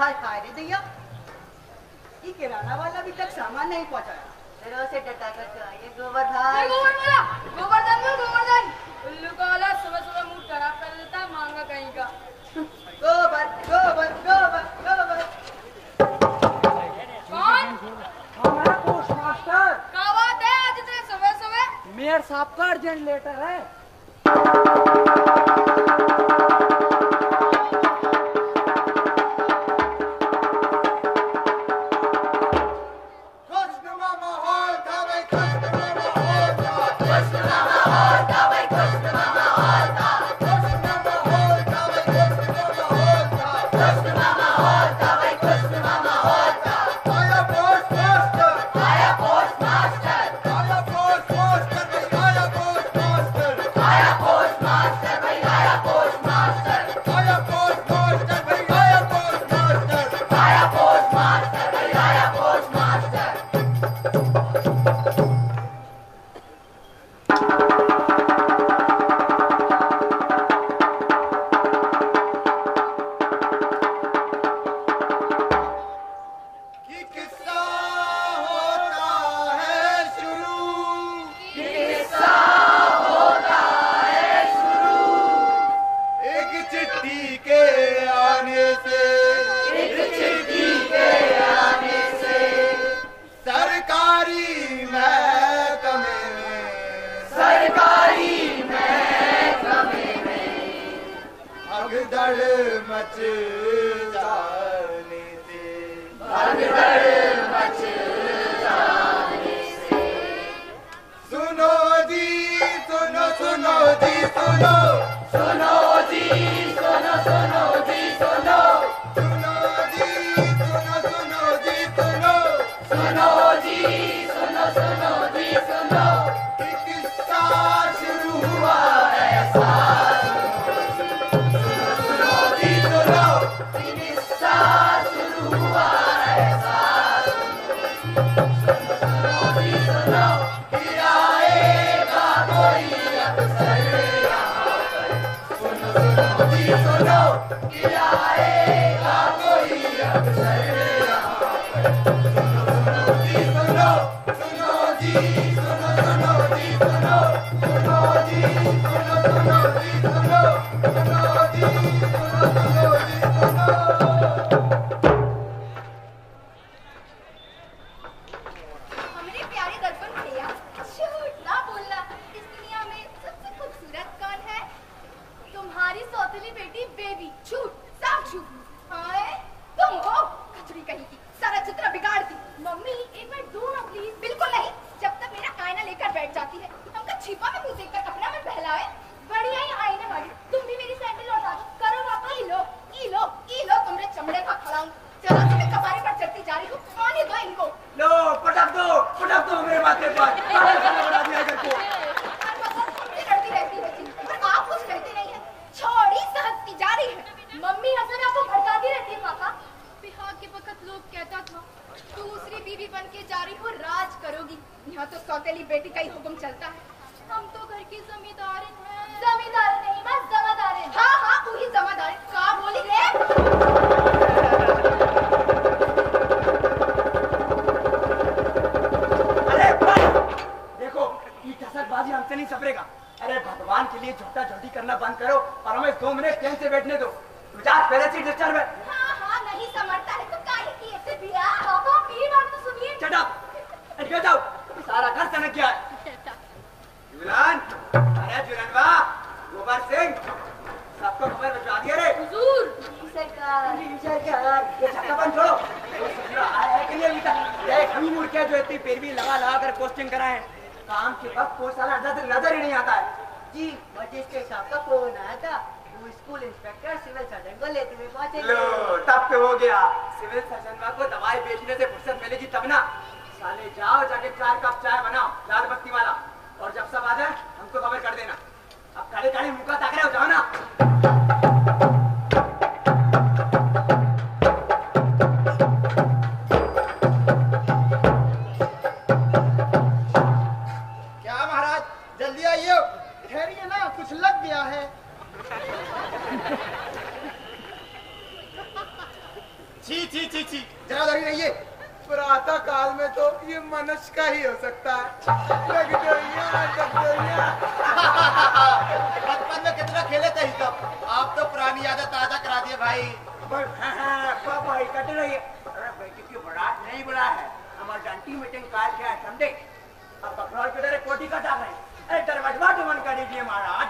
हाय हाय रे दैया। ये किराना वाला अभी तक सामान नहीं पहुँचाया फिर उसे डटा कर ये गोवर्धन गोवर्धन गोवर्धन गोवर्धन। उल्लू का वाला सुबह सुबह मुँह खराब कर देता मांगा कहीं का। गोबर गोबर गोबर गोबर। कौन? हमारा पोस्ट मास्टर क्या बात है आज इतने सुबह सुबह? मेयर साहब का अर्जेंट लेटर है। के आने से। आने से सरकारी सरकारी महकमे में। सुनो जी सुनो सुनो जी सुनो।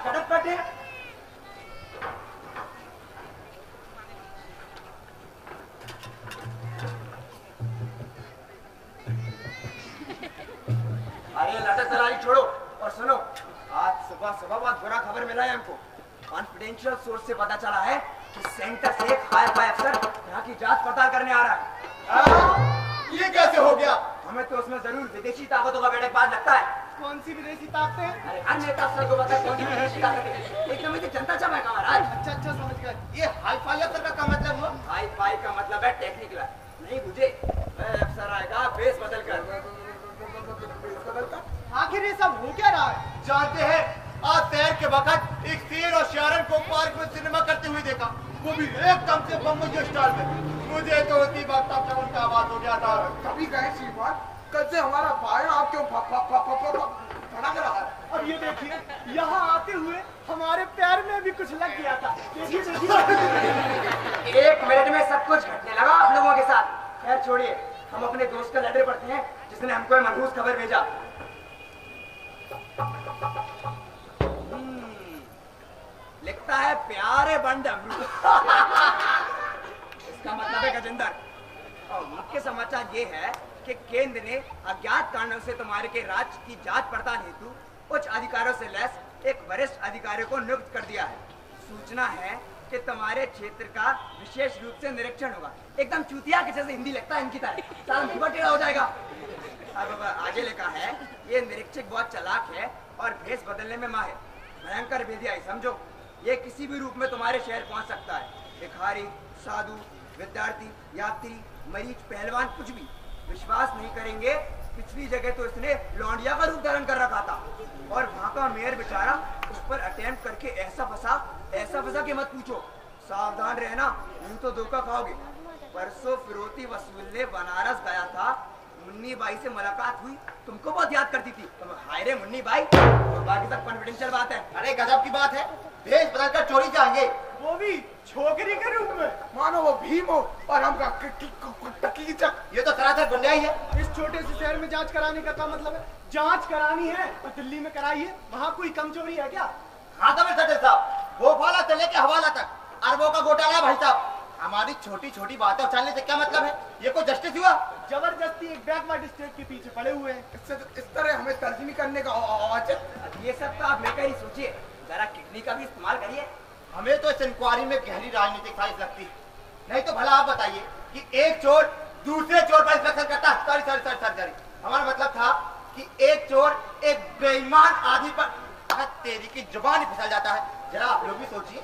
अरे लटक तलाली छोड़ो और सुनो। आज सुबह सुबह बहुत बुरा खबर मिला है हमको। कॉन्फिडेंशियल सोर्स से पता चला है कि सेंटर से एक हाई फाई अफसर यहाँ की जाँच पड़ताल करने आ रहा है। हाँ, ये कैसे हो गया? हमें तो उसमें ज़रूर विदेशी ताकतों का बेड़कबाज लगता है। कौन सी विदेशी ताकतें अरे हर नेता अफसर को पता कौन सी विदेशी ताकत है? एकदम ही जनता चाह है महाराज अच्छा अच्छा समझ गए ये हाई फाई अफसर का मतलब हुआ? हाई फाई का मतलब है टेक्निकल नहीं बुझे अफसर आएगा बेस बदल कर। आखिर ये सब हो क्या रहा है? जानते हैं आज शहर के वक्त एक शेर और शारन को पार्क में सिनेमा करते हुए देखा। वो भी एकदम से बम्बई स्टाइल में। मुझे तो उसी वक्त अपना उनका आवाज़ हो गया था। कभी गए श्रीमान कल से हमारा भाई आप क्यों फक फक फक फक फक भड़क रहा है। अब ये देखिए यहाँ आते हुए हमारे पैर में भी कुछ लग गया था। देखिए देखिए। एक मिनट में सब कुछ घटने लगा आप लोगों के साथ। खैर छोड़िए। हम अपने दोस्त का लेटर पढ़ते हैं जिसने हमको मनहूस खबर भेजा। हम्म, लिखता है प्यारे बंड इसका मतलब है गजेंद्र। और मुख्य समाचार ये है कि केंद्र ने अज्ञात कारणों से तुम्हारे के राज्य की जाँच पड़ताल हेतु उच्च अधिकारों से लैस एक वरिष्ठ अधिकारी को नियुक्त कर दिया है। सूचना है कि तुम्हारे क्षेत्र का विशेष रूप से निरीक्षण होगा। एकदम चूतिया के जैसे हिंदी लगता है इनकी तरह। सारा टेढ़ा हो जाएगा। अब आगे लिखा है, ये निरीक्षक बहुत चलाक है और भेष बदलने में माहिर। भयंकर भेदियाई समझो। ये किसी भी रूप में तुम्हारे शहर पहुँच सकता है। भिखारी, साधु, विद्यार्थी, यात्री, मरीज़, पहलवान, कुछ भी। विश्वास नहीं करेंगे। पिछली जगह तो इसने लौंडिया का रूप धारण कर रखा था। और वहाँ का मेयर बेचारा उस पर अटेम्प्ट करके ऐसा फंसा ऐसा फंसा कि मत पूछो। सावधान रहना यूँ तो धोखा खाओगे। परसों फिरोती वसूलने बनारस गया था। मुन्नी बाई से मुलाकात हुई। तुमको बहुत याद करती थी। तुम हाय रे मुन्नी बाई और बाकी सब कॉन्फिडेंशियल बात है। अरे गजब की बात है। भेष बदल कर चोरी जाएँगे। वो भी छोकरी के रूप में। मानो वो भीम हो और हम का- ये तो सरासर गुंडाई है। इस छोटे से शहर में जाँच कराने का क्या मतलब है। जाँच करानी है तो दिल्ली में कराइए वहाँ कोई कमज़ोरी है क्या? हाँ तो सटे साहब। गोपाला से लेके हवाला तक। अरबों का घोटाला भाई साहब। हमारी छोटी छोटी बातें उछालने से क्या मतलब है? ये कोई जस्टिस हुआ? ज़बरदस्ती एक बैकवर्ड स्टेट के पीछे पड़े हुए हैं। इससे इस तरह हमें तर्जमी करने का ये सब तो आप लेकर ही सोचिए। जरा किडनी का भी इस्तेमाल करिए। हमें तो इस इंक्वायरी में गहरी राजनीतिक साजिश लगती है। नहीं तो भला आप बताइए कि एक चोर दूसरे चोर पर इंस्पेक्शन करता है। सॉरी सॉरी सॉरी सॉरी हमारा मतलब था कि एक चोर एक बेईमान आदमी पर तेरी की ज़ुबान फिसल जाता है। जरा आप लोग भी सोचिए।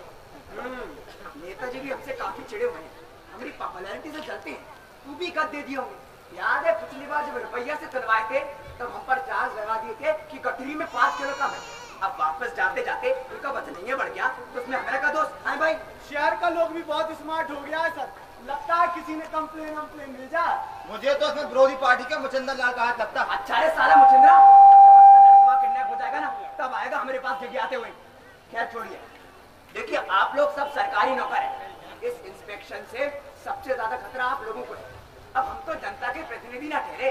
नेताजी भी हमसे काफ़ी चिड़े हुए हैं। हमारी पॉपुलैरिटी से चलते हैं। तू भी कद दे दिया होंगे। याद है पिछली बार जब रुपया से तुलवाए थे, तब हम पर चार्ज लगा दिए थे कि कटोरी में पाँच किलो कम है। अब वापस जाते जाते उनका वज़न नहीं बढ़ गया। तो उसमें हमारा का दोस्त? हाँ भाई। शहर का लोग भी बहुत स्मार्ट हो गया है सर। लगता है किसी ने कंप्लेन कंप्लेन मिल जाए। मुझे तो उसमें विरोधी पार्टी के मुचंदर लाल का हाथ लगता है। अच्छा है साला मुचिंद्रा जब उसका किडनैप हो जाएगा ना तब आएगा हमारे पास जगह आते हुए। खैर छोड़िए। देखिए आप लोग सब सरकारी नौकर हैं। इस इंस्पेक्शन से सबसे ज़्यादा खतरा आप लोगों को है। अब हम तो जनता के प्रतिनिधि ना ठहरे।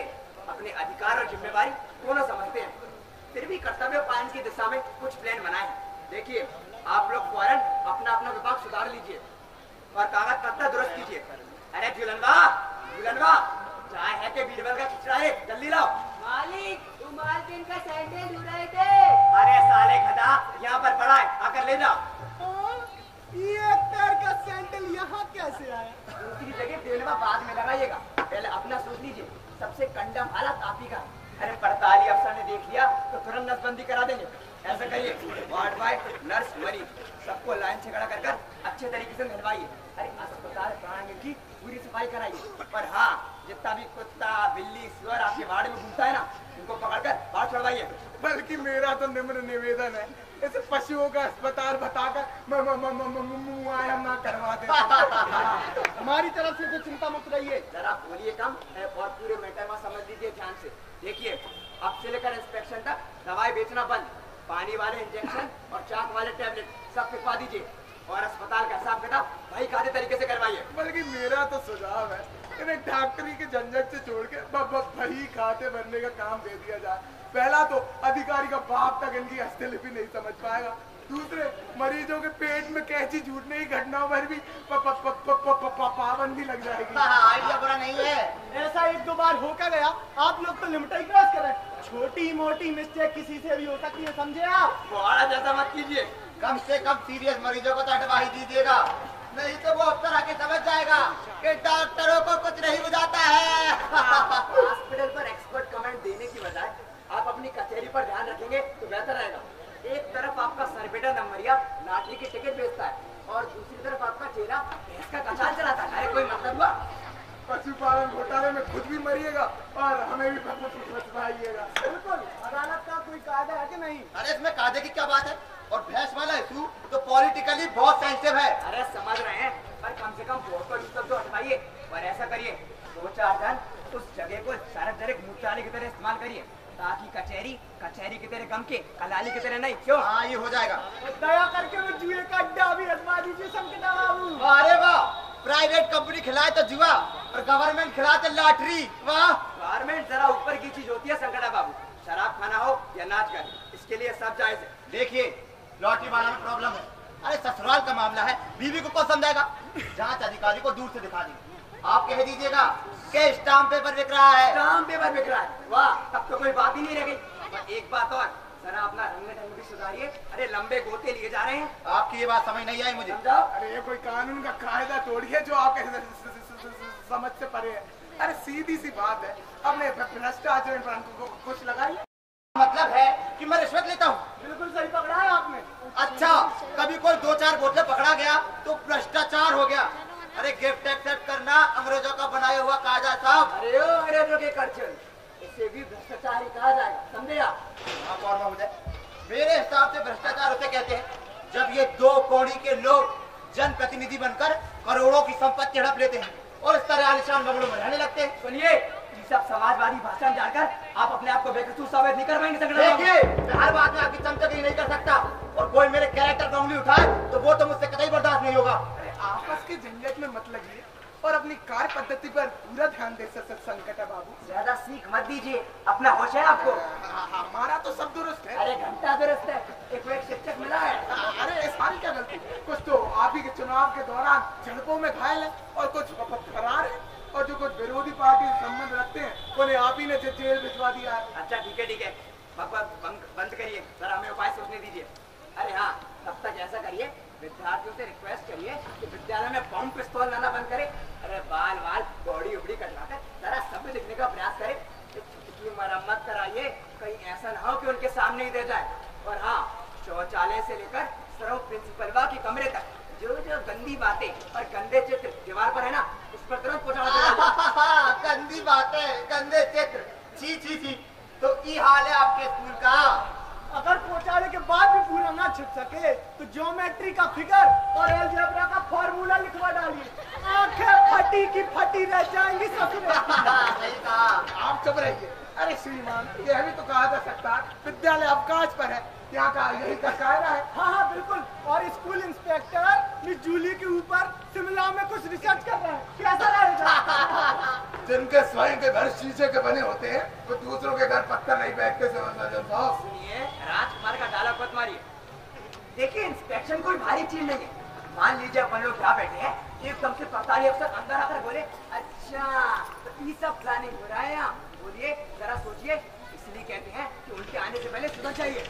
अपने अधिकार और जिम्मेवारी दोनों समझते हैं। फिर भी कर्तव्य पालन की दिशा में कुछ प्लान बनाए। देखिए आप लोग फ़ौरन अपना अपना विभाग सुधार लीजिए और कागज़ पत्ता दुरुस्त कीजिए। अरे झुलनवा झुलनवा चाय है के बीरबल का खिचड़ा है? जल्दी लाओ। मालिक मालकिन का सैंडल धो रहे थे। अरे साले गधा यहाँ पर पड़ा है आकर ले जाओ। ये पैर का सैंडल यहाँ कैसे आया? दूसरी जगह तेलवा बाद में लगाइएगा। पहले अपना सोच लीजिए। सबसे कंडम हालत आप ही का है। अरे पड़ताली अफसर ने देख लिया तो तुरंत नसबंदी करा देंगे। ऐसा करिए वार्ड बॉय नर्स मरीज़ सबको लाइन से खड़ा कर कर अच्छे तरीके से नहलवाइए। अरे अस्पताल प्रांगण की पूरी सफ़ाई कराइए। पर हाँ जितना भी कुत्ता बिल्ली सुअर आपके वार्ड में घूमता है ना उनको पकड़कर बाहर छोड़वाइए। बल्कि मेरा तो निम्न निवेदन है ऐसे पशुओं का अस्पताल बताकर म- म- म- म- म- म- मुआयना ना करवा दे। हमारी तरफ़ से तो चिंता मत रहिए। जरा बोलिए कम और पूरे मैटर में समझ लीजिए ध्यान से। देखिए, अब से लेकर इंस्पेक्शन तक दवाई बेचना बंद। पानी वाले इंजेक्शन और चाक वाले टैबलेट सब फिकवा दीजिए और अस्पताल का हिसाब किताब भाई कादे तरीके से करवाइए। बल्कि मेरा तो सुझाव है, इन्हें डॉक्टरी के झंझट से छोड़ के भाई खाते भरने का काम दे दिया जाए। पहला तो अधिकारी का बाप तक इनकी हस्तलिपि नहीं समझ पाएगा। दूसरे मरीजों के पेट में कैसी झूठने की घटनाओं पर भी पाबंदी लग जाएगी। आइडिया बुरा नहीं है। ऐसा एक दो बार होकर गया। आप लोग तो लिमिट ही क्रॉस कर। रहे छोटी मोटी मिस्टेक किसी से भी हो सकती है समझे आप? बड़ा जैसा मत कीजिए। कम से कम सीरियस मरीजों को तो हटवा ही दीजिएगा। नहीं तो वो अफसर आके समझ जाएगा कि डॉक्टरों को कुछ नहीं बुझाता है। हॉस्पिटल पर एक्सपर्ट कमेंट देने की बजाय आप अपनी कचहरी पर ध्यान रखेंगे तो बेहतर रहेगा। एक तरफ़ आपका सरबेटा नंबरिया लाटरी की टिकट बेचता है और दूसरी तरफ़ आपका चेला भैंस का कचाल चलाता है। अरे कोई मतलब हुआ? पशुपालन घोटाले में खुद भी मरिएगा और हमें भी बिल्कुल। अदालत का कोई कायदा है कि नहीं? अरे इसमें कायदे की क्या बात है? और भैंस वाला इशू तो पॉलिटिकली बहुत सेंसिटिव है। अरे समझ रहे हैं पर कम से कम वोट को यूज़ तो हटवाइए और ऐसा करिए दो चार जन उस जगह को सारा सार्वजनिक मुख्यालय की तरह इस्तेमाल करिए। ताकि कचहरी कचहरी की तरह गम के कलाली की तरह नहीं क्यों? हाँ ये हो जाएगा। दया करके वो जुए का अड्डा भी हटवा दीजिए संकटा बाबू। अरे वाह प्राइवेट कंपनी खिलाए तो जुआ और गवर्नमेंट खिलाए तो लॉटरी वाह। गवर्नमेंट जरा ऊपर की चीज़ होती है संकटा बाबू। शराब खाना हो या नाच कर इसके लिए सब जायज़ है। देखिए लॉटरी वाला में प्रॉब्लम है। अरे ससुराल का मामला है बीवी को कौन समझाएगा? जाँच अधिकारी को दूर से दिखा देंगे। आप कह दीजिएगा कि स्टाम्प पेपर बिक रहा है। काम पेपर बिक रहा है। वाह तब तो कोई बात ही नहीं रह गई। एक बात और जरा अपना रंग ढंग भी सुधारिए। अरे लंबे गोते लिए जा रहे हैं। आपकी ये बात समझ नहीं आई मुझे। अरे ये कोई कानून का कायदा तोड़िए जो आपके समझ से परे है। अरे सीधी सी बात है। अपने भ्रष्ट आचरण पर हमको कुछ लगाइए। मतलब है कि मैं रिश्वत लेता हूँ? बिल्कुल सही पकड़ा है आपने। अच्छा कभी कोई दो चार बोतलें पकड़ा गया तो भ्रष्टाचार हो गया। अरे गिफ्ट एक्सेप्ट करना अंग्रेज़ों का बनाया हुआ है साहब। अरे ओ अंग्रेज़ों के करचल। इसे भी भ्रष्टाचार ही कहा जाएगा समझे आप? कौन मेरे हिसाब से भ्रष्टाचार उसे कहते हैं जब ये दो कौड़ी के लोग जनप्रतिनिधि बनकर करोड़ों की संपत्ति हड़प लेते हैं और इस तरह आलिशान बंगलों में रहने लगते हैं। सुनिए सब समाजवादी भाषण जानकर आप अपने आप को बेकसूर साबित नहीं कर पाएँगे हर बात में आपकी चमचक नहीं कर सकता। और कोई मेरे कैरेक्टर पर उंगली उठाए तो वो तो मुझसे कतई बर्दाश्त नहीं होगा। आपस के झंझट में मत लगिए और अपनी कार्य पद्धति पर पूरा ध्यान दे सक संकट है बाबू। ज़्यादा सीख मत दीजिए अपना होश है आपको। हाँ, हाँ, हमारा तो सब दुरुस्त है। अरे घंटा दुरुस्त है। एक एक शिक्षक मिला है। अरे इस सारी क्या गलती? कुछ तो आप ही के चुनाव के दौरान झड़पों में घायल है और कुछ फरार है और जो कुछ विरोधी पार्टी संबंध रखते हैं उन्हें आप ही ने जेल भिजवा दिया है। अच्छा ठीक है ठीक है। बंद करिए। सर हमें उपाय सोचने दीजिए। अरे हाँ तब तक ऐसा करिए विद्यार्थियों से रिक्वेस्ट करिए कि विद्यालय में बम पिस्तौल लाना बंद करे। अरे बाल वाल बॉडी उबड़ी कटवाकर जरा सभ्य दिखने का प्रयास करे। छुटकी मरम्मत कराइए कहीं ऐसा ना हो कि उनके सामने ही दे जाए। और हाँ शौचालय से लेकर सर्व प्रिंसिपलवा के कमरे तक जो जो गंदी बातें और गंदे चित्र दीवार पर है ना उस पर तुरंत पहुंचाना गंदी बात है गंदे चित्र। छी छी छी। तो ये हाल है आपके स्कूल का। अगर पहुँचाने के बाद भी पूरा ना छिप सके ज्योमेट्री का फिगर और अलजेब्रा का फॉर्मूला लिखवा डालिए। आँखें फटी की फटी रह जाएँगी ससुरे सही कहा आप चुप रहिए। अरे श्रीमान यह भी तो कहा जा सकता है विद्यालय अवकाश पर है। यहाँ का यही का कायदा है। हाँ हाँ बिल्कुल। और स्कूल इंस्पेक्टर मिस जूली के ऊपर शिमला में कुछ रिसर्च कर रहे हैं। कैसा रहेगा? जिनके स्वयं के घर शीशे के बने होते हैं वो दूसरों के घर पत्थर नहीं बैठते समझ साहब। सुनिए राजकुमार का डायलॉग मत मारिए। देखिए इंस्पेक्शन कोई भारी चीज़ नहीं है। मान लीजिए अपन लोग क्या बैठे हैं एकदम से पड़ताली अफसर अंदर आकर बोले अच्छा तो ये सब प्लानिंग हो रहा है बोलिए, जरा सोचिए। इसलिए कहते हैं कि उनके आने से पहले सुधर चाहिए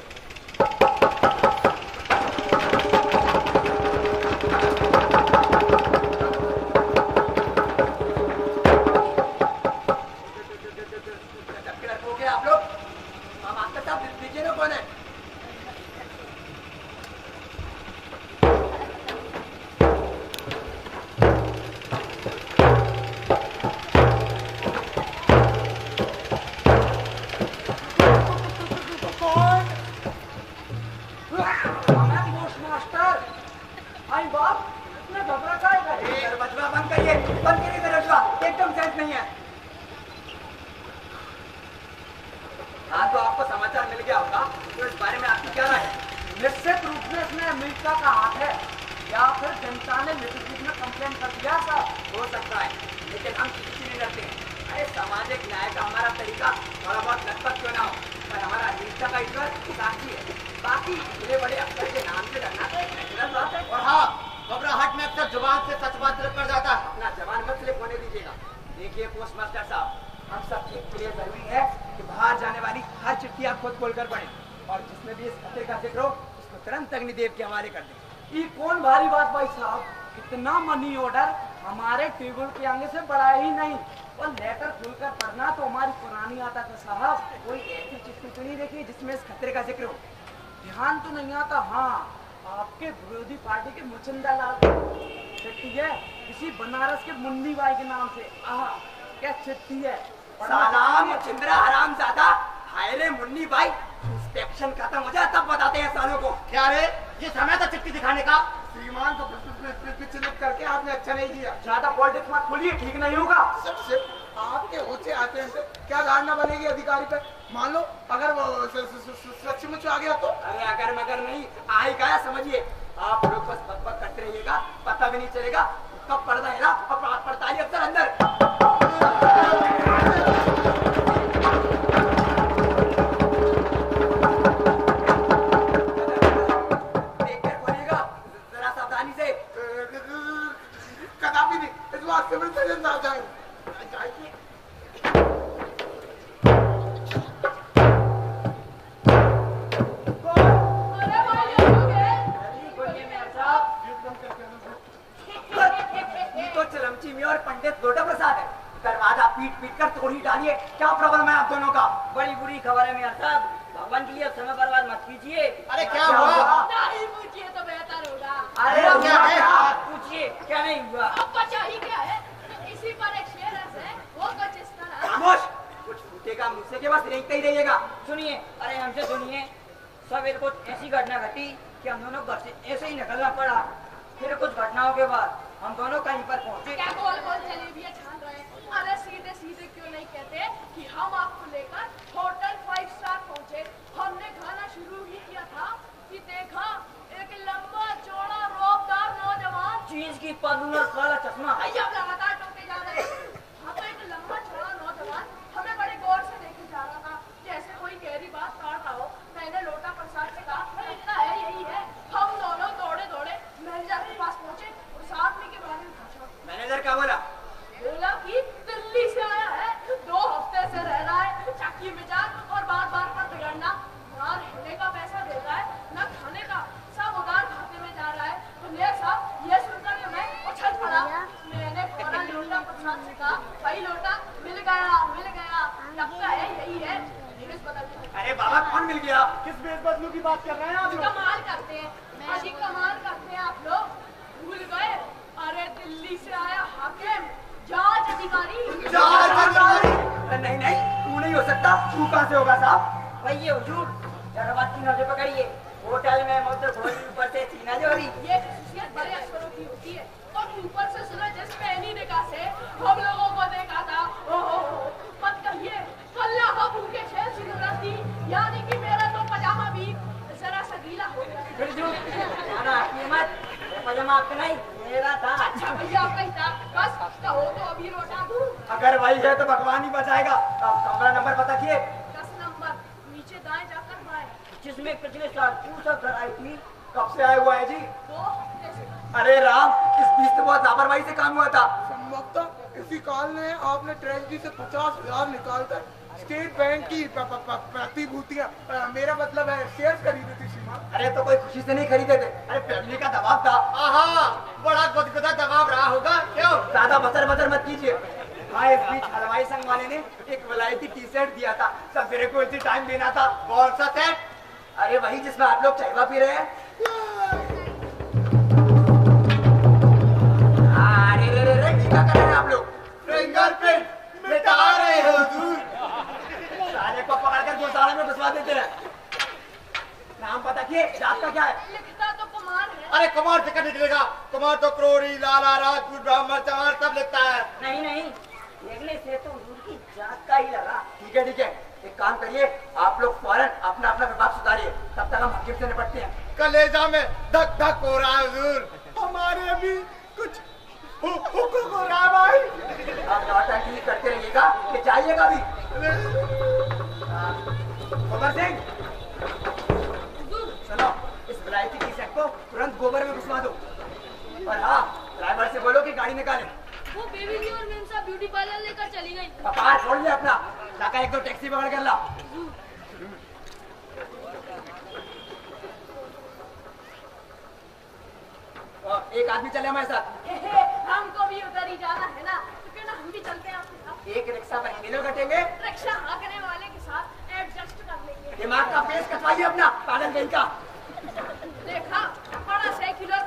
हो सकता है लेकिन हम नहीं डरते हैं अरे सामाजिक न्याय का हमारा तरीका थोड़ा बहुत लगभग क्यों ना हो पर हमारा निष्ठा का ईश्वर साक्षी है। बाकी बड़े बड़े अफसर के नाम से डरना और हाँ घबराहट में अक्सर ज़ुबान से सच बात स्लिप कर जाता है। अपना जवान मत स्लिप होने दीजिएगा। देखिए पोस्ट मास्टर साहब हम सब के लिए ज़रूरी है कि बाहर जाने वाली हर चिट्ठी आप खुद खोलकर पढ़ें और जिसमें भी इस खतरे का ज़िक्र हो उसको तुरंत अग्निदेव के हवाले कर दें। ये कौन भारी बात भाई साहब? इतना मनी ऑर्डर हमारे टेबल के आगे से बड़ा ही नहीं। और लेटर खुलकर पढ़ना तो हमारी पुरानी आता था साहब। कोई ऐसी चिट्ठी तो नहीं देखी जिसमें इस खतरे का ज़िक्र हो। ध्यान तो नहीं आता। हाँ आपके विरोधी पार्टी के मुचंदा लाल चिट्ठी है किसी बनारस के मुन्नी बाई के नाम से। आहा क्या चिट्ठी है? सलाम चिंद्रा हराम ज़्यादा हायले मुन्नी भाई इंस्पेक्शन खत्म हो जाए तब बताते हैं सालों को। क्या रे? ये समय था चिट्ठी दिखाने का। श्रीमान को विचलित करके आपने अच्छा नहीं किया। ज़्यादा पॉलिटिक्स मत खोलिए ठीक नहीं होगा। सबसे आपके ऊँचे आते हैं से क्या धारणा बनेगी अधिकारी पर मान लो अगर सचमुच आ गया तो? अरे अगर मगर नहीं आई गया समझिए। आप लोग बस बक बक करते रहिएगा पता भी नहीं चलेगा कब पर्दा है ना? और पड़ताली अफसर अंदर। में और प्रसाद है। दरवाज़ा पीट पीट कर तोड़ ही डालिए। क्या प्रॉब्लम है आप दोनों का? बड़ी बुरी खबर है मेयर साहब। भगवान के लिए समय बर्बाद मत कीजिए। अरे क्या हुआ? पूछिए तो बेहतर होगा। अरे क्या क्या है? पूछिए क्या नहीं हुआ? अब बचा ही क्या है? इसी पर एक शेर है वो कुछ इस तरह खामोश! कुछ फूटेगा मुझसे के पास रेंगते ही रहिएगा। सुनिए अरे हमसे सुनिए। सवेर को ऐसी घटना घटी कि हम दोनों घर से ऐसे ही निकलना पड़ा। फिर कुछ घटनाओं के बाद हम दोनों कहीं पर पहुँचे। क्या गोल गोल जलेबियाँ छान रहे अरे सीधे सीधे क्यों नहीं कहते कि हम आपको लेकर होटल फाइव स्टार पहुँचे? हमने खाना शुरू ही किया था कि देखा एक लंबा चौड़ा रोबदार नौजवान। चीज़ की पदून और काला चश्मा आइए मिल गया। किस बेस बदलू की बात कर रहे हैं आप लोग? कमाल करते हैं। अजी कमाल करते हैं आप लोग। भूल गए। अरे दिल्ली से आया हाकिम। जाँच अधिकारी। जाँच अधिकारी? नहीं नहीं। तू नहीं हो सकता? तू कहाँ से होगा साहब? भैया हुजूर। जरा बात की नज़र पकड़िए। होटल में मोटर घोड़ी ऊपर से सीना जोड़ी? ये खसूसियत बड़े अक्षरों की होती है। और ऊपर से सुना जिस पहली निगाह से? हम लोगों ये नहीं मेरा था अच्छा भैया आपका ही था बस तो अभी लौटा दूँ। अगर वही है तो भगवान ही बचाएगा। अब कमरा नंबर पता किए दस नंबर नीचे दाएँ जाकर बाएँ। जिसमें पिछले साल पूछा कर आई थी कब से आया हुआ है जी? दो हफ़्ते से? अरे राम इस बीच तो बहुत लापरवाही से काम हुआ था। संभवतः इसी काल में आपने ट्रेजरी से पचास हज़ार निकालकर स्टेट बैंक की प्रतिभूतियाँ। मेरा मतलब है शेयर खरीदी थी श्रीमान। अरे तो कोई खुशी से नहीं खरीदे थे। अरे फैमिली का दबाव था। आहा बड़ा गुदगुदा दबाव रहा होगा। क्यों? ज़्यादा बतर बतर मत कीजिए। हाँ इस बीच हलवाई संघ वाले ने एक विलायती टी शर्ट दिया था। सवेरे को इसी टाइम देना था। कौन सा सेट अरे वही जिसमें आप लोग चायवा पी रहे हैं। अरे रे रे रे क्या कर रहे हैं आप लोग फिंगरप्रिंट मिटा रहे हो दूर साले को पकड़कर गोशाला में घुसवा देते हैं नाम पता जात का क्या है? लिखता तो कुमार है। अरे कुमार से क्या निकलेगा कुमार तो क्रोड़ी लाला राजपूत ब्राह्मण चमार सब लिखता है। नहीं नहीं देखने से तो हुजूर की जात का ही लगा। ठीक है ठीक है। एक काम करिए आप लोग फ़ौरन अपना अपना विभाग सुधारिए। तब तक हम हकीम से निपटते हैं। कलेजा में धक धक हो रहा है हुजूर। हमारे अभी कुछ क्या भाई। आप नौटंकी करते रहिएगा कि जाइएगा भी। गोबर सिंह सुनो इस विलायती की सेट को तुरंत गोबर में घुसवा दो। और हाँ ड्राइवर से बोलो कि गाड़ी निकाले। वो बेबी जी और मेम साहब ब्यूटी पार्लर लेकर चली गई। कपार छोड़ ले अपना। जाकर एक दो टैक्सी पकड़ कर ला एक आदमी चले हमारे साथ। हमको भी उधर ही जाना है ना। तो क्यों ना हम भी चलते हैं आपके साथ। एक रिक्शा पर किलो कटेंगे। रिक्शा हाँकने वाले के साथ एडजस्ट कर लेंगे। दिमाग का पेश कटवाइए अपना पागल गई का। देखा Ahora sé que está.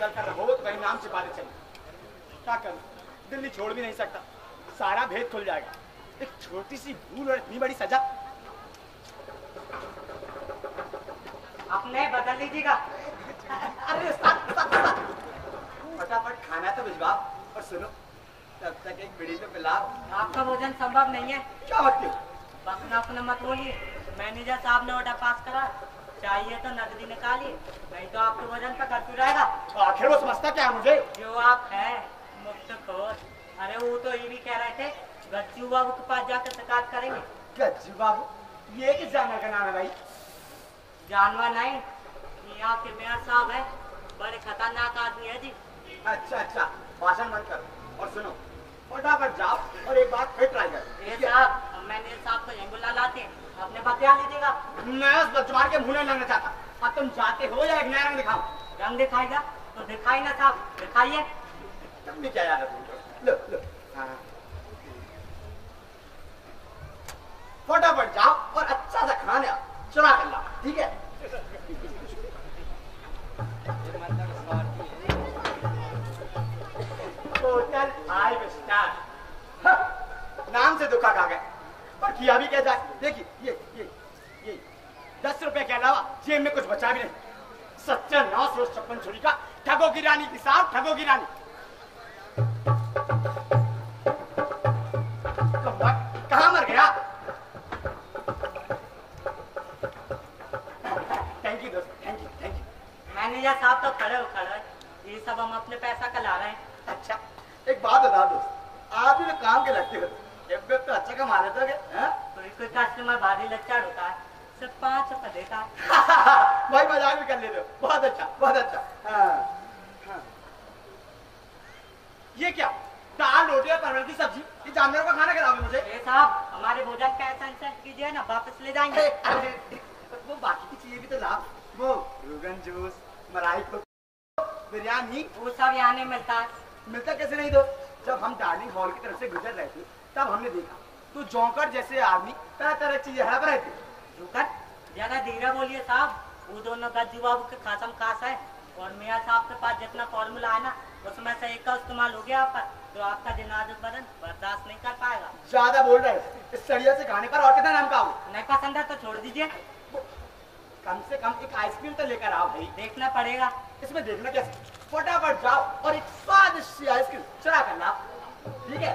बदल कर रहो तो कहीं नाम छिपाते चले। क्या करूँ? दिल्ली छोड़ भी नहीं सकता। सारा भेद खुल जाएगा। एक छोटी सी भूल और इतनी बड़ी सजा। अपने बदल लीजिएगा। अरे फटाफट खाना तो भिजवा। और सुनो तब तक एक बीड़ी तो पिला। आपका भोजन संभव नहीं है। क्या बात क्यों अपना अपना मत बोलिए। मैनेजर साहब ने ऑर्डर पास करा। चाहिए तो नकदी निकालिए नहीं तो आपके भोजन पर कर्फ्यू रहेगा। आखिर वो समझता क्या है मुझे? जो आप है मुफ़्त खोर अरे वो तो ये भी कह रहे थे गच्चू बाबू के पास जाकर शिकायत करेंगे। गज्जू बाबू ये किस जानवर का नाम है भाई? जानवर नहीं ये आपके मेयर साहब है। बड़े खतरनाक आदमी है जी। अच्छा अच्छा भाषण बंद करो और सुनो। फटाफट जाओ और एक बार फिर ट्राई कर। ये साहब मैनेजर साहब को यहीं बुला लाते अपने बतिया लीजिएगा मैं उस बचवार के मुँह नहीं लगना चाहता। अब तुम जाते हो या एक नया रंग दिखाओ? रंग दिखाएगा। तो दिखाई ना साहब दिखाइए। तुम भी क्या याद लो लो। हाँ। फटाफट जाओ और अच्छा सा खाना चुरा कर लाओ ठीक है? Hotel five star. हाँ, नाम से दुखा खा गए। और किया भी क्या जाए देखिए ये ये ये। दस रुपए के अलावा जेब में कुछ बचा भी नहीं। सच्चा नौ सौ छप्पन छुरी का ठगो की रानी की साहब ठगो की रानी। कहाँ कहाँ मर गया? थैंक यू दोस्त thank you thank you manager साहब तो खड़े हो खड़े ये सब हम अपने पैसा का ला रहे हैं। अच्छा एक बात बता दोस्त आप भी तो काम के लगते हो। बार तो अच्छा कमा लेते हो हैं? कोई कोई कस्टमर भारी लच्चड़ होता है। पाँच है भाई मज़ाक भी कर लेते हो बहुत अच्छा बहुत अच्छा। हाँ, हाँ। ये क्या? दाल रोटी और परवल की सब्ज़ी? ये जानवरों का खाना खिलाओगे मुझे? साहब हमारे भोजन का ऐसा कीजिए ना वापस ले जाएँगे। वो बाकी की चीज़ें भी तो लाओ। वो रोगन जूस मलाई को बिरयानी। वो सब यहाँ नहीं मिलता। मिलता कैसे नहीं दो जब हम डार्लिंग हॉल की तरफ़ से गुजर रहे थे तब हमने देखा तो जौकर जैसे आदमी तरह तरह की चीज़ें हड़प रहे थे। रुकन। ज़्यादा धीरे बोलिए साहब। वो दोनों गज्जू बाबू के खासम खास है। और मियाँ साहब के पास जितना फॉर्मूला है ना उसमें से एक का इस्तेमाल हो गया आप पर तो आपका जनाजुक बदन बर्दाश्त नहीं कर पाएगा। ज़्यादा बोल रहे हो। इस सड़िया से खाने पर और कितना नाम का नहीं पसंद है तो छोड़ दीजिए। कम से कम एक आइसक्रीम तो लेकर आओ भाई। देखना पड़ेगा। इसमें देखना कैसे? फटाफट जाओ और एक स्वादिष्ट आइसक्रीम। चला कर लाओ ठीक है?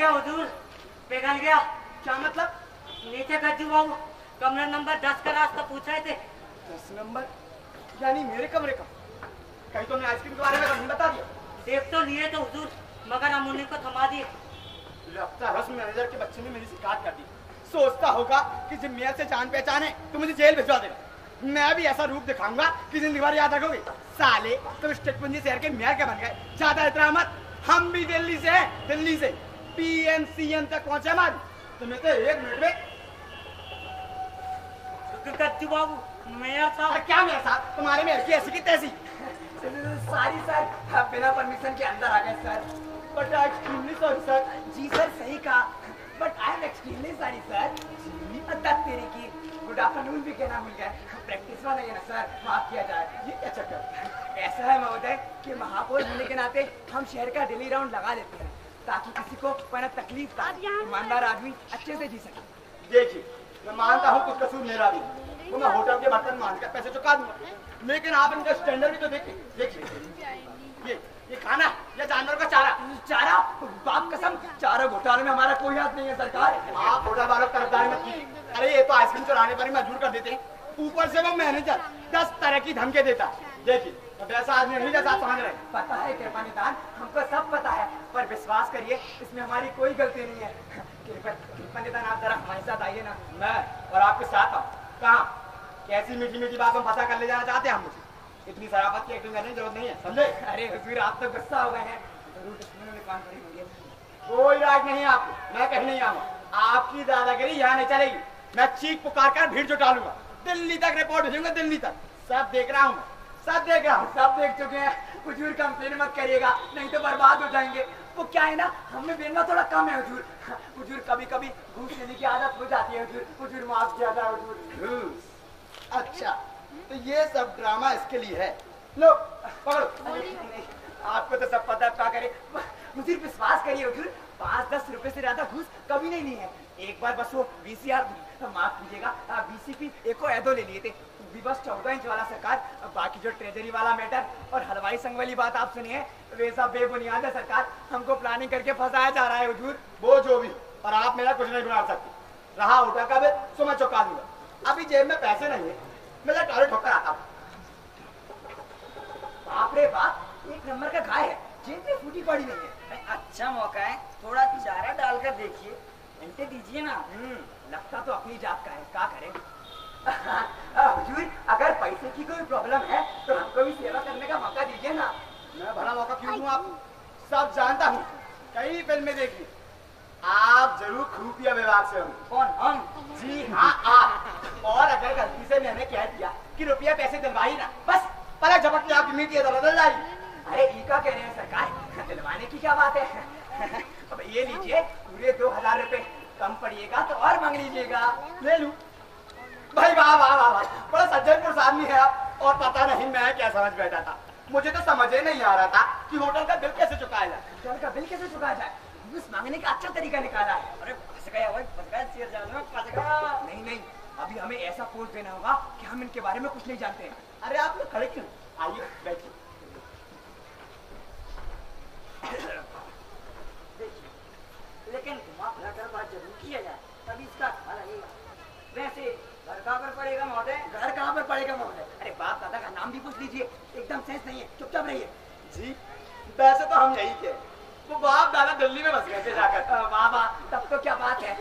गया हुजूर। पिघल गया। क्या मतलब? नीचे गज्जू बाबू कमरा नंबर दस का रास्ता पूछ रहे थे। दस नंबर? यानी मेरे कमरे का? कहीं तो मैं आइसक्रीम के बारे में नहीं बता दिया? देख तो लिए तो हुजूर। मगर हम उन्हीं को थमा दिए। लगता है रस्म मैनेजर के बच्चे ने मेरी शिकायत कर दी। सोचता होगा कि जब मेयर से जान पहचान है तो मुझे जेल भिजवा देगा। मैं भी ऐसा रूप दिखाऊँगा कि ज़िंदगी भर याद रखोगे। साले तुम स्टेटपुंजी शहर के मेयर के बन गए। ज़्यादा इतना मत। हम भी दिल्ली से हैं दिल्ली से। पीएमसीएम तक पहुँचे हमारी तुम्हें तो एक मिनट में गज्जू बाबू साहब क्या साहब तुम्हारे की ऐसी की तैसी सारी सर बिना परमिशन के अंदर आ गए sir but extremely sorry sir ji sir सही कहा। But I am extremely sorry sir जी तक तेरी की। गुड आफ्टरनून भी कहना भूल गए। प्रैक्टिस वाला ये ना सर माफ़ किया जाए। ये क्या चक्कर? ऐसा है महोदय कि महापौर होने के नाते हम शहर का डेली राउंड लगा लेते हैं। ताकि किसी को पना तकलीफ़ ना ईमानदार आदमी अच्छे से जी सके। देखिए मैं मानता हूँ कुछ कसूर मेरा भी है। वो मैं होटल के बर्तन मान कर पैसे चुका दूँगा। लेकिन आप इनका स्टैंडर्ड भी तो देखिए। देखिए ये ये खाना या जानवर का चारा। चारा? बाप कसम चारा घोटाले में हमारा कोई हाथ नहीं है सरकार। आप होटल वालों की तरफदारी मत कीजिए। अरे ये तो आइसक्रीम चुराने पर ही मजबूर कर देते हैं। ऊपर से वो मैनेजर दस तरह की धमके देता है। देखिए तो वैसा आदमी नहीं जैसा आप समझ रहे पता है कृपा निदान हमको सब पता है पर विश्वास करिए इसमें हमारी कोई गलती नहीं है। कृपा निदान आप जरा हमारे साथ आइए ना। मैं और आपके साथ हूँ। कहाँ? कैसी मीठी मीठी बात हम पता कर ले जाना चाहते हैं हम मुझे? इतनी शराफत की एक्टिंग करने की ज़रूरत नहीं है समझे? अरे हुजूर आप तो गुस्सा हो गए हैं। ज़रूर दुश्मनों ने काम करी होंगे। कोई राज नहीं है आपको। मैं कहीं नहीं आऊँगा। आपकी दादागिरी यहाँ नहीं चलेगी। मैं चीख पुकार कर भीड़ जुटा लूँगा। दिल्ली तक रिपोर्ट भेजूँगा दिल्ली तक। सब देख रहा हूँ मैं। सब हूँ सब देख चुके हैं। हुजूर कंप्लेन मत करिएगा नहीं तो बर्बाद हो जाएँगे। वो क्या है ना हमें बेलना थोड़ा कम है हुजूर। हुजूर कभी कभी घूस लेने की आदत हो जाती है हुजूर। हुजूर माफ़ किया जाए हुजूर। अच्छा तो ये सब ड्रामा इसके लिए है। लो पकड़ो। आपको तो सब पता क्या करे? हुजूर विश्वास करिए हुजूर पाँच दस रुपए से ज़्यादा घूस कभी नहीं ली है। एक बार बस वो बीसीआर माफ़ कीजिएगा। बीसीपी एको ऐदो ले लिए थे। भी बस चौदह इंच वाला सरकार बाकी जो ट्रेजरी वाला मैटर और हलवाई संघ वाली बात आप सुनिए वे सब बेबुनियाद है सरकार हमको प्लानिंग करके फंसाया जा रहा है हुजूर। वो जो भी और आप मेरा कुछ नहीं बिगाड़ सकते। रहा होटल का मैं चुका दूँगा। अभी जेब में पैसे नहीं है मैं टॉयलेट होकर आता हूँ। बाप रे बाप एक नंबर का गाय है जेब में फूटी पड़ी नहीं है। अच्छा मौका है थोड़ा चारा डालकर देखिए घंटे दीजिए ना। हम्म, लगता तो अपनी जात का है क्या करें? हुजूर, अगर पैसे की कोई प्रॉब्लम है तो हमको भी सेवा करने का मौका दीजिए ना। मैं भला मौका क्यों दूँ आपको सब जानता हूँ, कई फ़िल्में देखी। आप ज़रूर खुफिया विभाग से होंगे। कौन, हम? जी हाँ आप। और अगर गलती से मैंने कह दिया कि रुपया पैसे दिलवाई ना, बस पलक झपट के आपकी मीटी इधर बदल जाएगी अरे, ई का कह रहे हैं सरकार, दिलवाने की क्या बात है? अब ये लीजिए, पूरे दो हज़ार रुपए कम पड़िएगा तो और मांग लीजिएगा। ले लूँ। भाई, वाह वाह वाह बड़ा सज्जन पुरुष आदमी है आप। और पता नहीं मैं क्या समझ बैठा था। मुझे तो समझ ही नहीं आ रहा था कि होटल का बिल कैसे चुकाया जाए। होटल का बिल कैसे चुका जाए? घूस मांगने का अच्छा तरीका निकाला है। अरे, फंस गया भाई, फंस गया शेर जाल में, फंस गया। नहीं नहीं, अभी हमें ऐसा पोस्ट देना होगा कि हम इनके बारे में कुछ नहीं जानते हैं। अरे, आप लोग खड़े क्यों? आइए, बैठिए। लेकिन घुमा फिरा कर बात ज़रूर किया जाए, तभी इसका अच्छा लगेगा वैसे घर कहाँ पर पड़ेगा महोदय? घर कहाँ पर पड़ेगा महोदय? अरे बाप दादा का नाम भी पूछ लीजिए। एकदम सेंस नहीं है। चुपचाप रहिए। जी वैसे तो हम यही थे। वो बाप दादा दिल्ली में बस गए थे जाकर। वाह वाह तब तो क्या बात है।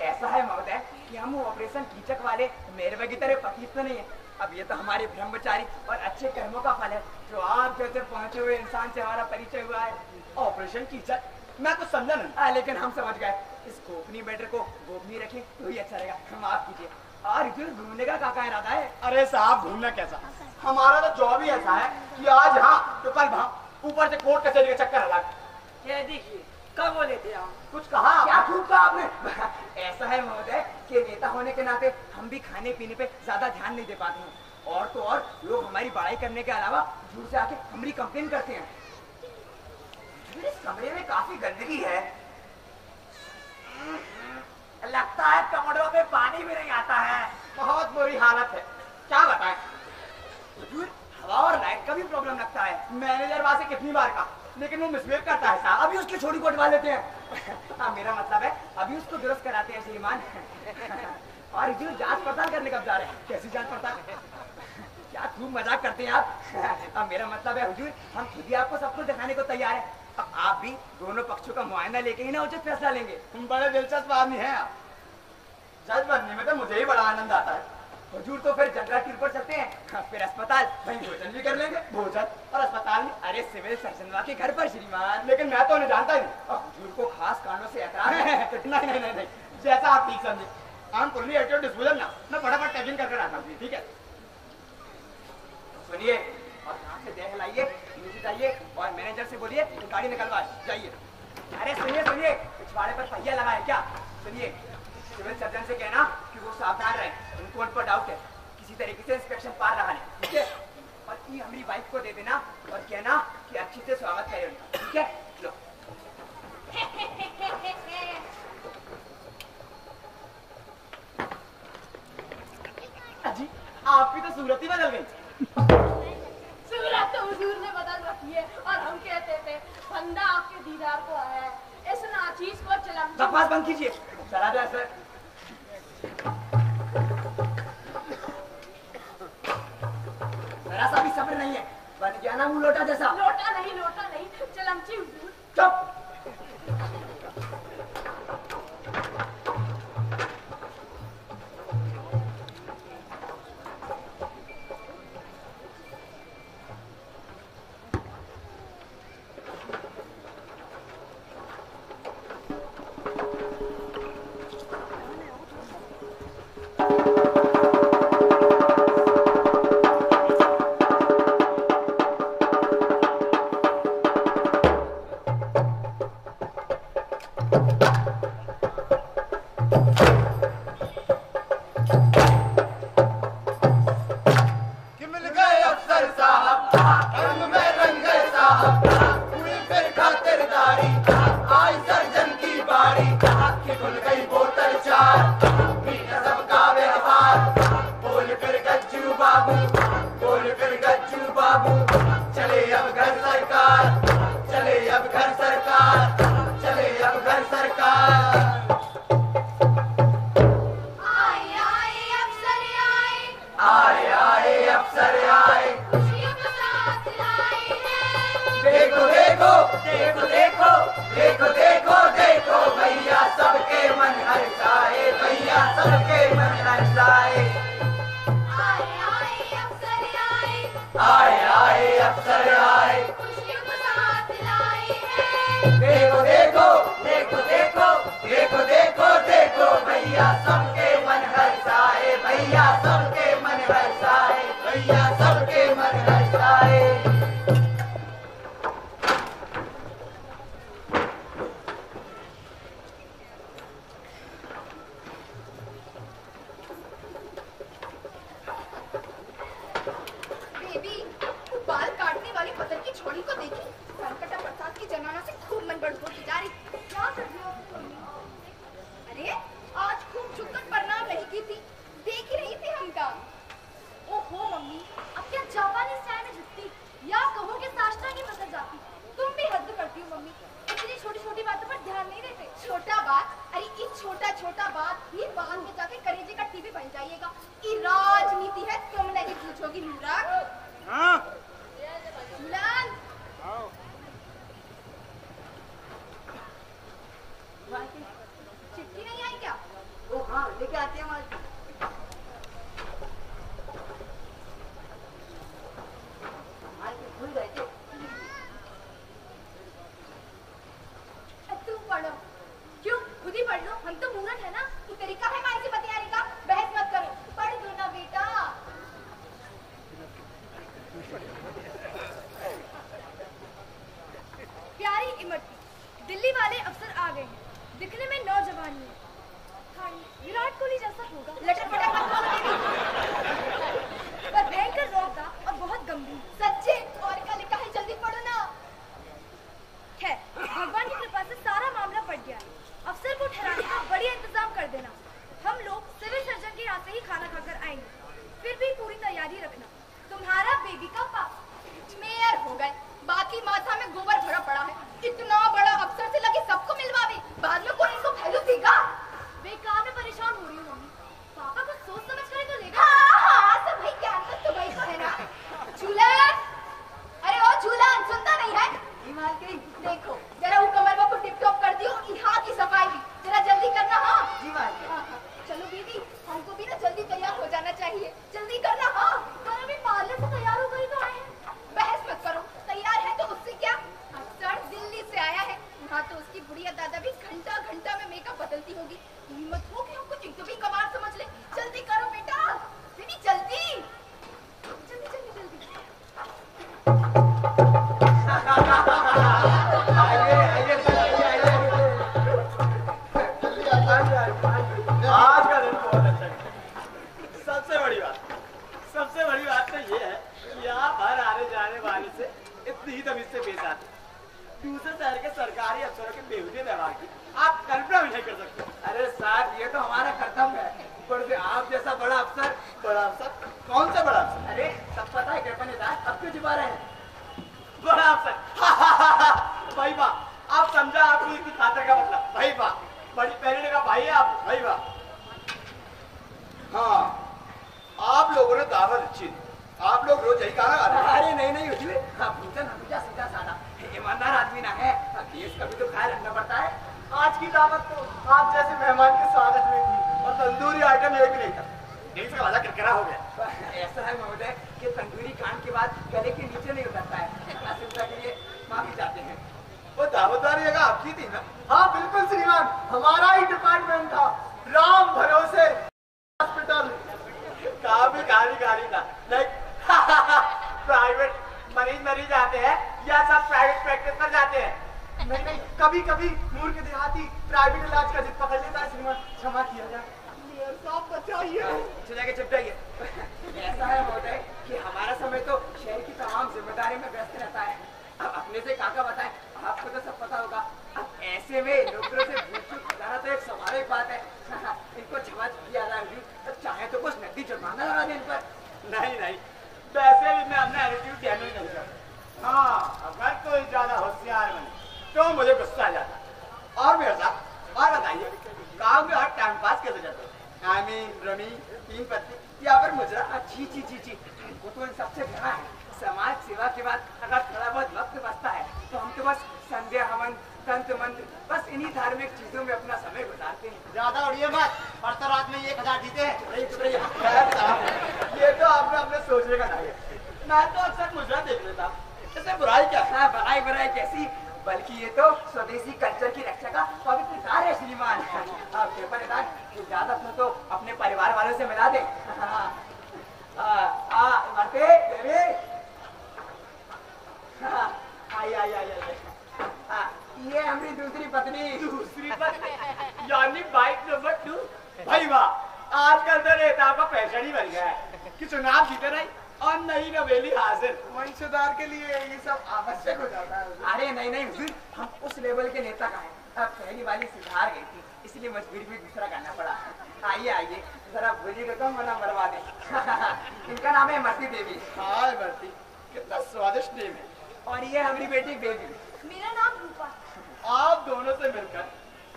ऐसा है महोदय कि हम वो ऑपरेशन कीचक वाले मेरे की तरह फकीर तो नहीं है। अब ये तो हमारे ब्रह्मचारी और अच्छे कर्मों का फल है जो आप जैसे पहुँचे हुए इंसान से हमारा परिचय हुआ है। ऑपरेशन कीचक? मैं तो समझा नहीं। लेकिन हम समझ गए। इस गोपनीय मैटर को गोपनीय रखें तो ही अच्छा रहेगा। आप कीजिए। और घूमने का काका इरादा है? अरे साहब घूमना कैसा? हमारा तो जॉब ही ऐसा है कि आज हाँ तो कल वहाँ ऊपर से कोर्ट कचहरी के चक्कर अलग ये देखिए कब बोले थे हम कुछ कहा क्या खूब कहा आपने? ऐसा है महोदय कि नेता होने के नाते हम भी खाने पीने पे ज़्यादा ध्यान नहीं दे पाते हैं। और तो और लोग हमारी बड़ाई करने के अलावा दूर से आके हमारी कंप्लेन करते हैं। इस कमरे में काफ़ी गंदगी है। लगता है कमरों में पानी भी नहीं आता है। बहुत बुरी हालत है। क्या बताएँ? हवा और लाइट का भी प्रॉब्लम लगता है। मैनेजर वहाँ से कितनी बार का लेकिन वो मिसबिहेव करता है साहब। अभी उसकी छोटी को हटवा लेते हैं। हाँ मेरा मतलब है, अभी उसको दुरुस्त कराते हैं श्रीमान। और हुजूर, जाँच पड़ताल करने कब जा रहे हैं? कैसी जाँच पड़ताल? क्या खूब मज़ाक करते हैं आप। अब मेरा मतलब है, हुजूर, हम खुद ही आपको सब कुछ दिखाने को तैयार है। आप भी दोनों पक्षों का मुआयना लेके ही ना उचित फैसला लेंगे। तुम बड़े दिलचस्प आदमी हैं आप। जज बनने में तो मुझे ही बड़ा आनंद आता है। हुजूर तो फिर जनरल टूर पर चलते हैं। फिर अस्पताल। वहीं भोजन भी कर लेंगे। भोजन? और अस्पताल में? अरे सिविल सर्जन के घर पर श्रीमान। लेकिन मैं तो उन्हें जानता ही नहीं। हुजूर को खास कारणों से ऐतराज है। नहीं नहीं नहीं नहीं। जैसा आप ठीक समझे। हम फुल्ली एट डिस्पोजल ना। मैं फटाफट टैपिंग करके आता हूँ। ठीक है? सुनिए और यहाँ से देख लाइए। जाइए और मैनेजर से बोलिए गाड़ी निकलवा जाइए। अरे सुनिए सुनिए पिछवाड़े पर पहिया लगा है क्या? सुनिए सिविल सर्जन से कहना कि वो सावधान रहे। उनको उन पर डाउट है। किसी तरीके से इंस्पेक्शन पार रहा है ठीक है? और ये हमारी वाइफ को दे देना और कहना कि अच्छी से स्वागत करें उनका, ठीक है? लो। जी, आपकी तो सूरत ही बदल गई। हुजूर ने बदल रखी है और हम कहते थे बंदा आपके दीदार को आया है। इस नाचीज को चलम बकवास बंद कीजिए। चला जाए सर। सा भी सब्र नहीं है। बन गया ना मुँह लोटा जैसा। लोटा नहीं लोटा नहीं चलमची हुजूर। चुप। इमरती दिल्ली वाले अफसर आ गए हैं। दिखने में नौजवान है। हाँ विराट कोहली जैसा होगा। दीदी। पर भयंकर रोग और बहुत गंभीर। सच्चे और क्या लिखा है, जल्दी पढ़ो ना। खैर के आए अफसर को ठहराने का बढ़िया इंतज़ाम कर देना। हम लोग सिविल सर्जन के यहाँ से ही खाना खाकर आएँगे। फिर भी पूरी तैयारी रखना। तुम्हारा बेबी का पाप मेयर हो गए। बाकी माथा में गोबर भरा पड़ा है। इतना बड़ा अफसर से लगे सबको मिलवावे? बाद में कोई इसको फैलो देगा? की दावत तो आप जैसे मेहमान के स्वागत में थी और तंदूरी आइटम एक भी नहीं था। दिल से वाला किरकिरा हो गया। ऐसा है महोदय कि तंदूरी कांड के बाद गले के नीचे नहीं उतरता है। असुविधा के लिए माफ़ी चाहते हैं। वो दावतदारी जगह आपकी थी ना हाँ बिल्कुल श्रीमान हमारा ही डिपार्टमेंट था। राम भरोसे हॉस्पिटल भी गाली गाली था। लाइक प्राइवेट मरीज़ मरीज़ आते हैं या सब प्राइवेट प्रैक्टिस पर जाते हैं। नहीं नहीं कभी कभी प्राइवेट इलाज का जिद पकड़ लेता है श्रीमान क्षमा किया जाए। मेरे साथ बचाइए। चले के चुप जाइए ऐसा है महोदय कि हमारा समय तो शहर की तमाम ज़िम्मेदारी में व्यस्त रहता है। अब अपने से काका बताएँ आपको तो सब पता होगा। अब ऐसे में नौकरों से भूल चूक तो एक स्वाभाविक बात है। इनको क्षमा किया जाए हुजूर। अब चाहे तो कुछ नकदी जुर्माना लगा दें इन पर। नहीं नहीं वैसे भी मैं अपना एटीट्यूड हैंडल नहीं करता। हाँ अगर कोई ज़्यादा होशियार बने तो मुझे गुस्सा आ जाता। और मेरे साथ और बताइए काम में हर टाइम पास कैसे जाते आई मीन रमी तीन पत्ती या फिर मुजरा अच्छी ची ची ची वो तो इन सबसे बड़ा है। समाज सेवा के बाद अगर थोड़ा बहुत वक्त बचता है तो हम तो बस संध्या हवन तंत्र मंत्र बस इन्हीं धार्मिक चीज़ों में अपना समय गुजारते हैं। ज़्यादा उड़िए मत। परसों रात में एक हज़ार जीते हैं। साहब, ये तो आपने अपने सोचने का नहीं है। मैं तो अक्सर मुजरा देख लेता इससे बुराई क्या? है हाँ, बड़ाई बड़ाई कैसी? बल्कि ये तो स्वदेशी कल्चर की रक्षा का पवित्र कार्य है श्रीमान। आप हो तो अपने परिवार वालों से मिला दे। हाँ, बेबी हाँ, ये हमारी दूसरी पत्नी। दूसरी पत्नी? यानी बाइक नंबर टू भाई वाह आजकल तो नेता का पैसा ही बन गया है। कि चुनाव जीते नहीं और नई नवेली हाजिर वंशधार के लिए ये सब आवश्यक हो जाता है अरे नहीं नहीं हुजूर हम उस लेवल के नेता का है? अब पहली वाली सुधार गई थी इसलिए मजबूरी में दूसरा गाना पड़ा आइए आइए जरा भोजी का कम बना मरवा दे। इनका नाम है मरती देवी। हाय भर्ती कितना स्वादिष्ट नेम है। और ये हमारी बेटी बेबी। मेरा नाम रूपा। आप दोनों से मिलकर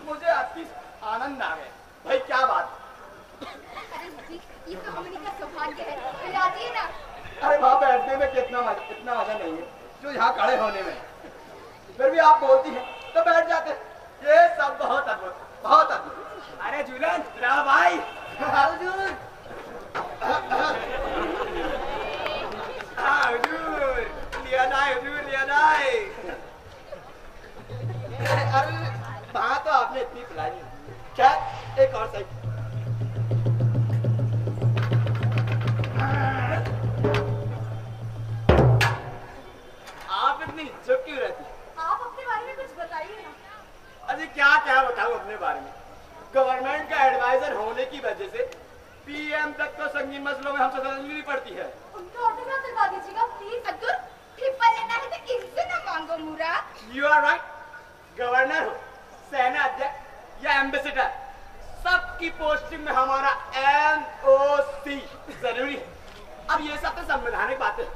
मुझे अति आनंद आ गया। भाई क्या बात। अरे जी ये तो हमनी का सौभाग्य है। खिला दिए ना? अरे वहाँ बैठने में कितना मज़ा इतना मज़ा नहीं है। जो यहाँ खड़े होने में। फिर भी आप बोलती हैं तो बैठ जाते हैं। ये सब बहुत अद्भुत बहुत अद्भुत। अरे झूलन रहा भाई। हुजूर। हाँ लिया हुजूर लिया अरे वहाँ तो आपने इतनी पिलाई क्या? एक और सही चुप क्यों रहती? आप अपने बारे में कुछ बताइए ना। अरे क्या क्या बताऊँ अपने बारे में? गवर्नमेंट का एडवाइजर होने की वजह से पीएम तक तो संगीन मसलों में हमसे समझनी पड़ती है। उनका ऑटोग्राफ दिलवा दीजिएगा प्लीज़ अतुर ठिप्पा लेना है तो इनसे ना मांगो मुरा। यू आर राइट गवर्नर हो सेना अध्यक्ष या एम्बेसडर सबकी पोस्टिंग में हमारा एम ओ सी ज़रूरी है। अब ये सब तो संवैधानिक बातें हैं।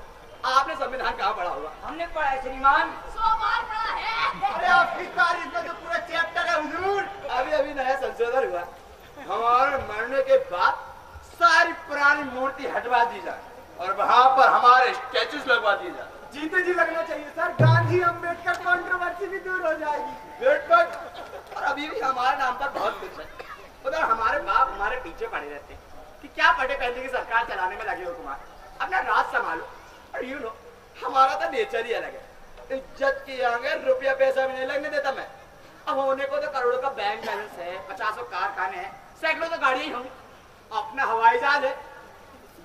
आपने संविधान कहाँ पढ़ा होगा? हमने पढ़ा है श्रीमान। सौ बार पढ़ा है। अरे आपकी तारीफ़ में तो पूरा चैप्टर है हुजूर। अभी अभी नया संशोधन हुआ। हमारे मरने के बाद सारी पुरानी मूर्ति हटवा दी जाए और वहाँ पर हमारे स्टेचूज लगवा दिए जाए। जीते जी लगना चाहिए सर। गांधी अंबेडकर कंट्रोवर्सी भी दूर हो जाएगी। बिल्कुल। और अभी भी हमारे नाम पर बहुत कुछ है। उधर हमारे बाप हमारे पीछे पड़े रहते हैं कि क्या पढ़े पहले की सरकार चलाने में लगे हो कुमार? अपना राज संभालो। यू नो हमारा तो नेचर ही अलग है। इज़्ज़त की आगे रुपया पैसा भी नहीं लगने देता मैं। अब होने को तो करोड़ों का बैंक बैलेंस है पचासों कारखाने हैं सैकड़ों तो गाड़ियाँ ही होंगी। अपना हवाई जहाज़ है।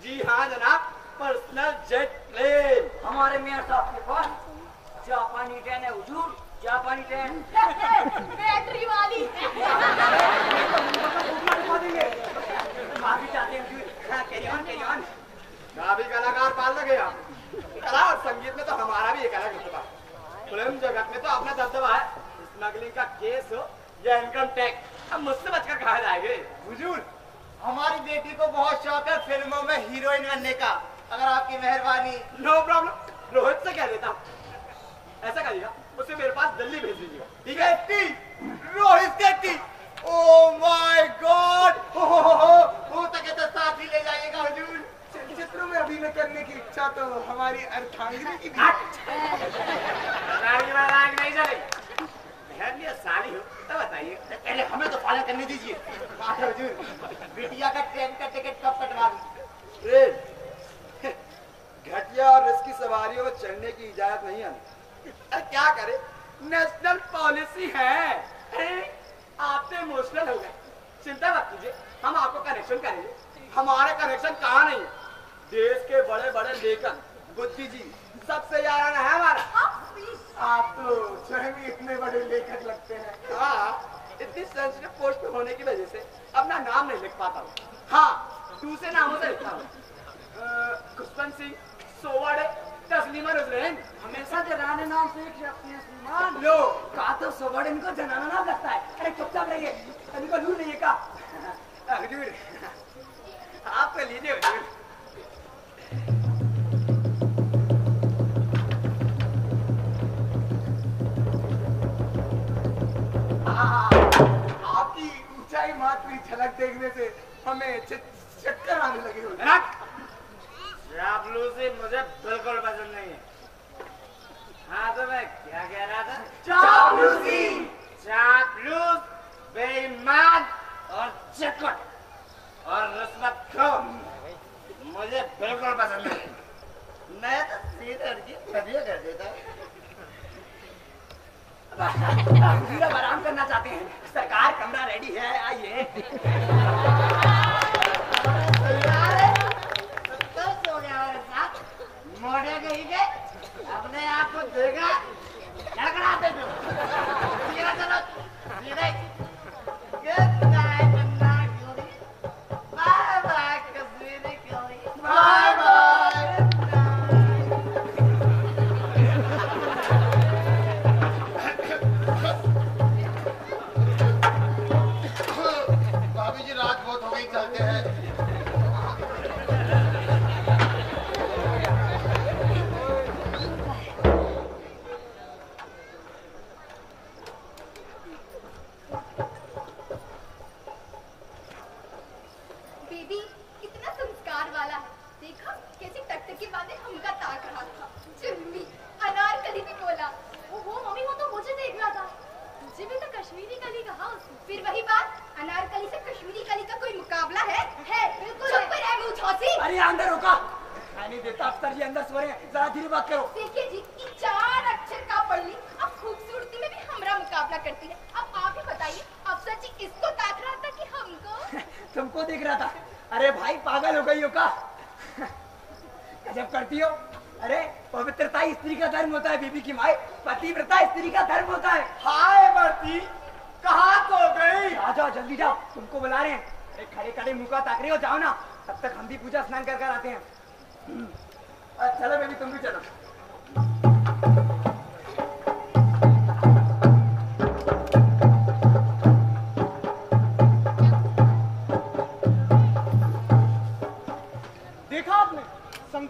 जी हाँ जनाब पर्सनल जेट प्लेन हमारे मियाँ साहब के पास जापानी ट्रेन है हुजूर जापानी ट्रेन बैटरी वाली। माफ़ी चाहते हैं कलाकार पाल लगे आप कला और संगीत में तो हमारा भी एक अलग रुतबा फ़िल्म जगत में तो अपना दबदबा है स्मगलिंग का केस हो या इनकम टैक्स अब मुझसे बचकर कहा जाएँगे हुजूर हमारी बेटी को बहुत शौक है फ़िल्मों में हीरोइन बनने का अगर आपकी मेहरबानी नो प्रॉब्लम रोहित से कह देता हूँ ऐसा करिएगा उसे मेरे पास दिल्ली भेज दीजिएगा ठीक है Shetty Rohit Shetty oh my God हो हो हो हो हो सके तो साथ ही ले जाइएगा हुजूर चलचित्रों में अभिनय करने की इच्छा तो हमारी अर्धांगिनी की भी राग राग नहीं ये साली हो। तो बताइए पहले हमें तो पालन करने दीजिए। बात है हुजूर बिटिया का ट्रेन का टिकट कब कटवा दूँ? ट्रेन? घटिया और रिस्की सवारियों में चढ़ने की इजाज़त नहीं है। क्या करे? नेशनल पॉलिसी है। आप तो इमोशनल हो गए। चिंता मत कीजिए हम आपको कनेक्शन करेंगे। हमारे कनेक्शन कहाँ नहीं है? देश के बड़े बड़े लेखक बुद्धि जी सबसे याराना है हमारा। आप तो स्वयं ही इतने बड़े लेखक लगते हैं। हाँ इतनी सेंसिटिव पोस्ट पे होने की वजह से अपना नाम नहीं लिख पाता हूँ। हाँ दूसरे नामों से लिखता हूँ। खुशवंत सिंह सोवाड़े तस्लीमा रुजरैन हमेशा जनाने नाम से एक रखते हैं श्रीमान। लो। कहा तो सोबड़ इनको जनाना नाम लगता है। अरे चुपचाप रहिए इनको लू नहीं है का हजूर आप तो लीजिए हजूर। झलक देखने से हमें चक्कर आने लगे रख। चापलूसी मुझे बिल्कुल पसंद नहीं है। हाँ तो मैं क्या कह रहा था? चापलूसी। चापलूस बेईमान और चकट और रिश्वत खो मुझे बिल्कुल पसंद नहीं मैं तो सीधे लड़की कर देता आराम करना चाहते हैं। सरकार, कमरा रेडी है, आइए। मोड़े गई के अपने आप को देगा लड़खड़ाते थे तुमको देख रहा था। अरे भाई पागल हो गई हो का? गजब करती हो। अरे पवित्रता स्त्री का धर्म होता है बीबी की माए पतिव्रता स्त्री का धर्म होता है। हाय बर्ती कहाँ तो गई? आ जाओ जल्दी जाओ। तुमको बुला रहे हैं। अरे खड़े खड़े मुँह का ताक रहे हो जाओ ना। तब तक हम भी पूजा स्नान कर कर आते हैं। हम्म। चलो बेबी तुम भी चलो।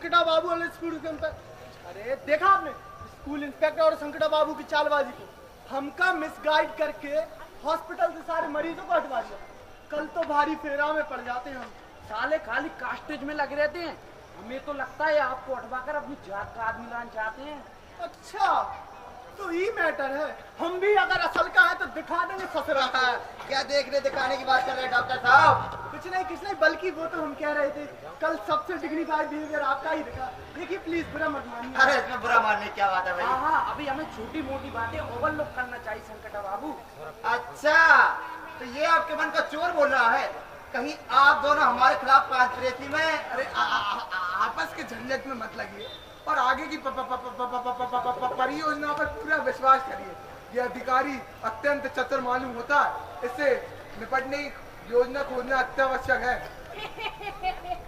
संकटा बाबू वाले स्कूल के अंदर। अरे, देखा आपने? स्कूल इंस्पेक्टर और संकटा बाबू की चालबाजी को। हमका मिसगाइड करके हॉस्पिटल से सारे मरीजों को हटवा दिया। कल तो भारी फेरा में पड़ जाते हैं हम। साले खाली कास्टेज में लग रहते हैं। हमें तो लगता है आपको हटवा कर अपनी जात का आदमी लाना चाहते हैं। अच्छा तो ये मैटर है। हम भी अगर असल का है तो दिखा देंगे ससुरा का। क्या देखने दिखाने की बात कर रहे हैं डॉक्टर साहब? कुछ नहीं कुछ नहीं बल्कि वो तो हम कह रहे थे कल सबसे डिग्निफाइड बिहेवियर आपका ही दिखा। देखिए प्लीज़ बुरा मत मानिए। अरे इसमें बुरा मानने क्या बात है हाँ भाई? हाँ अभी हमें छोटी मोटी बातें ओवरलुक करना चाहिए संकटा बाबू। अच्छा तो ये आपके मन का चोर बोल रहा है? कहीं आप दोनों हमारे खिलाफ कांस्पिरेसी में अरे आपस के झंझट में मत लगिए। और आगे की परियोजना पर पूरा विश्वास करिए। ये अधिकारी अत्यंत चतुर मालूम होता है। इससे निपटने योजना खोजना अत्यावश्यक है।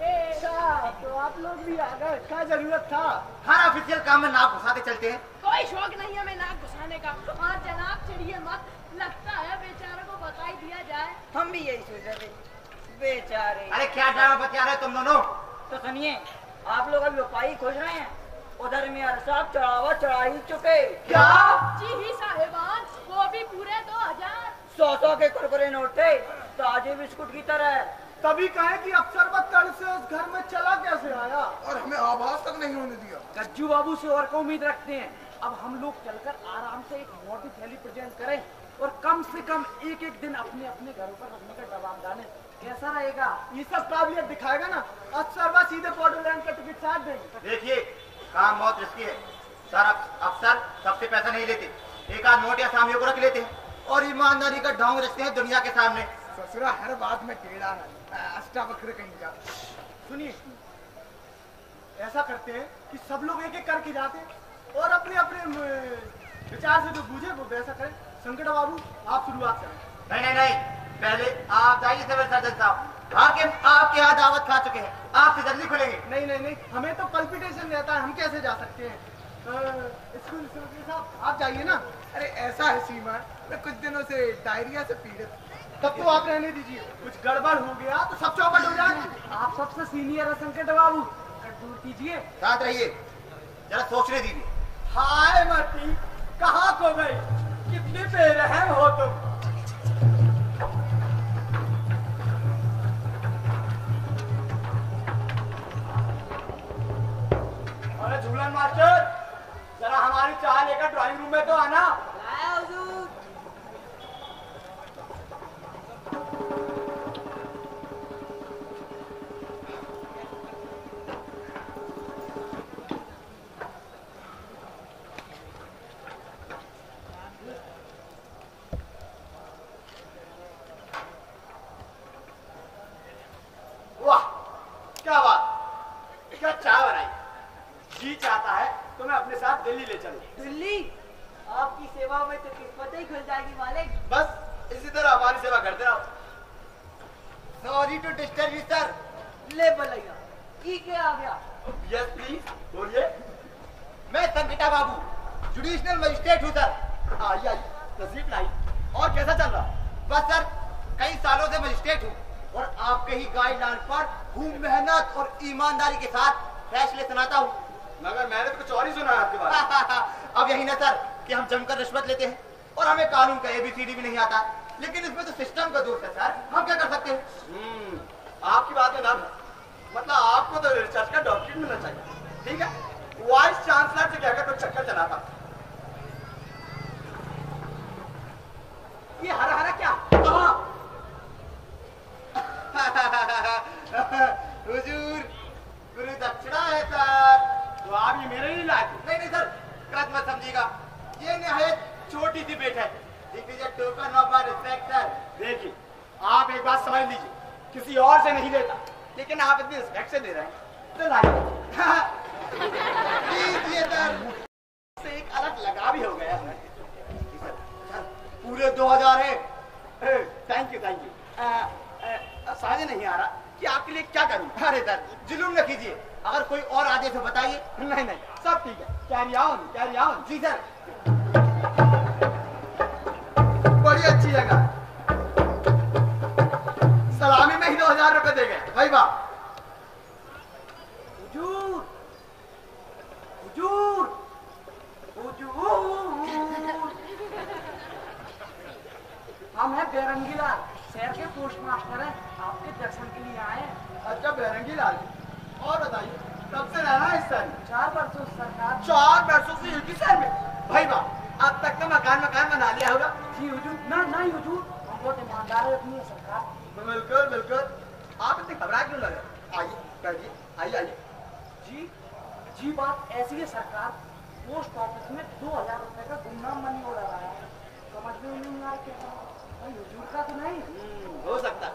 अच्छा, तो आप लोग भी आ गए क्या ज़रूरत था? हर ऑफिशियल काम में नाक घुसाते चलते हैं। कोई शौक नहीं है मैं नाक घुसाने का। और जनाब चिड़िए मत लगता है बेचारे को बताई दिया जाए। हम भी यही सोच रहे बेचारे। अरे क्या ड्रामा बता रहे तुम दोनों? तो सुनिए आप लोग अभी उपाय खोज रहे हैं? उधर में यार साहब चढ़ावा चढ़ा ही चुके। क्या? जी ही साहेबान वो भी पूरे दो हज़ार। सौ सौ के कुरकुरे नोट थे ताजे बिस्कुट की तरह। तभी कहे कि अफसर बत्तड़ से उस घर में चला कैसे आया? और हमें आवाज़ तक नहीं होने दिया। गज्जू बाबू से और को उम्मीद रखते हैं। अब हम लोग चलकर आराम से एक मोटी थैली प्रेजेंट करें और कम से कम एक एक दिन अपने अपने घरों पर रखने का दबाव डालें। कैसा रहेगा? ये सब काबिलियत दिखाएगा ना? अफसर सीधे बॉर्डरलैंड का टिकट साथ देंगे। देखिए काम बहुत रिस्की है। सर अफसर सबसे पैसा नहीं लेते। एक आध नोट या सामियों को रख लेते हैं। और ईमानदारी का ढोंग रखते हैं दुनिया के सामने। ससुरा हर बात में टेढ़ा है अष्टावक्र कहीं का सुनिए ऐसा करते हैं कि सब लोग एक एक करके जाते हैं और अपने अपने विचार से जो बूझे वो वैसा करें। संकट बाबू आप शुरुआत करें। नहीं नहीं नहीं। पहले आप जाइए सिविल सर्जन साहब। हाकिम आपके यहाँ दावत खा चुके हैं। आपसे जल्दी खुलेंगे। नहीं नहीं नहीं। हमें तो पल्पिटेशन रहता है। हम कैसे जा सकते हैं? स्कूल साहब आप जाइए ना। अरे ऐसा है सीमा। मैं कुछ दिनों से डायरिया से पीड़ित तब तो आप रहने दीजिए। कुछ गड़बड़ हो गया तो सब चौपट हो जाएगी आप सबसे सीनियर है संकट बाबू। दूर कीजिए। साथ रहिए। जरा सोचने दीजिए। हाय मती कहाँ खो गई? कितनी बेरहम हो तुम। अरे झूलन मास्टर जरा हमारी चाय लेकर ड्राइंग रूम में तो आना। करते रहो sorry to disturb you sir ले बलैया ई क्या आ गया। यस प्लीज़ बोलिए। मैं संगीता बाबू जुडिशनल मजिस्ट्रेट हूँ सर आइए आइए तस्वीर लाई और कैसा चल रहा? बस सर कई सालों से मजिस्ट्रेट हूँ और आपके ही गाइडलाइन पर खूब मेहनत और ईमानदारी के साथ फैसले सुनाता हूँ। मगर मैंने तो कुछ और ही सुना है आपके बारे अब यही ना सर कि हम जमकर रिश्वत लेते हैं और हमें कानून का एबीसीडी भी नहीं आता। लेकिन इसमें तो सिस्टम का दोष है सर। हम क्या कर सकते हैं? हम्म, आपकी बात में नाम मतलब आपको तो रिसर्च का डॉक्यूमेंट मिलना चाहिए। ठीक है? वाइस चांसलर से कहकर कुछ चक्कर चला था ये हरा हरा क्या हुजूर गुरु दक्षिणा है सर। तो आप ये मेरे लिए लाए नहीं नहीं सर गलत मत समझिएगा। ये निहायत छोटी सी भेंट है। It is a token of my respect sir देखिए, आप एक बात समझ लीजिए, किसी और से नहीं लेता, लेकिन आप इतनी रिस्पेक्ट से दे रहे हैं। तो लाइए। लीजिए सर से एक अलग लगा भी हो गया है। पूरे 2000 है। थैंक यू थैंक यू समझ नहीं आ रहा कि आपके लिए क्या करूँ। अरे सर, जुलूम न कीजिए। अगर कोई और आदेश हो बताइए। नहीं नहीं, सब ठीक है। कैरी ऑन कैरी ऑन जी, सर। बड़ी अच्छी जगह। सलामी में ही दो हज़ार रुपए दे गए। भाई बाप हुजूर हम है बेरंगी लाल शहर के पोस्ट मास्टर है। आपके दर्शन के लिए आए अच्छा बेरंगी लाल और बताइए कब से रहना है सर चार परसों सरकार चार परसों से यूपी शहर में? भाई बाप अब तक का मकान मकान बना लिया होगा। जी हुजूर ना नहीं हुजूर हम बहुत ईमानदार है सरकार। बिल्कुल बिल्कुल आप इतने घबरा क्यों लगे? आइए बैठिए आइए आइए। जी जी बात ऐसी है सरकार पोस्ट ऑफ़िस में दो हज़ार रुपए का गुमनाम मनी ऑर्डर आया है। समझ में नहीं आ रहा भाई हुजूर का तो नहीं। हम्म, हो सकता है।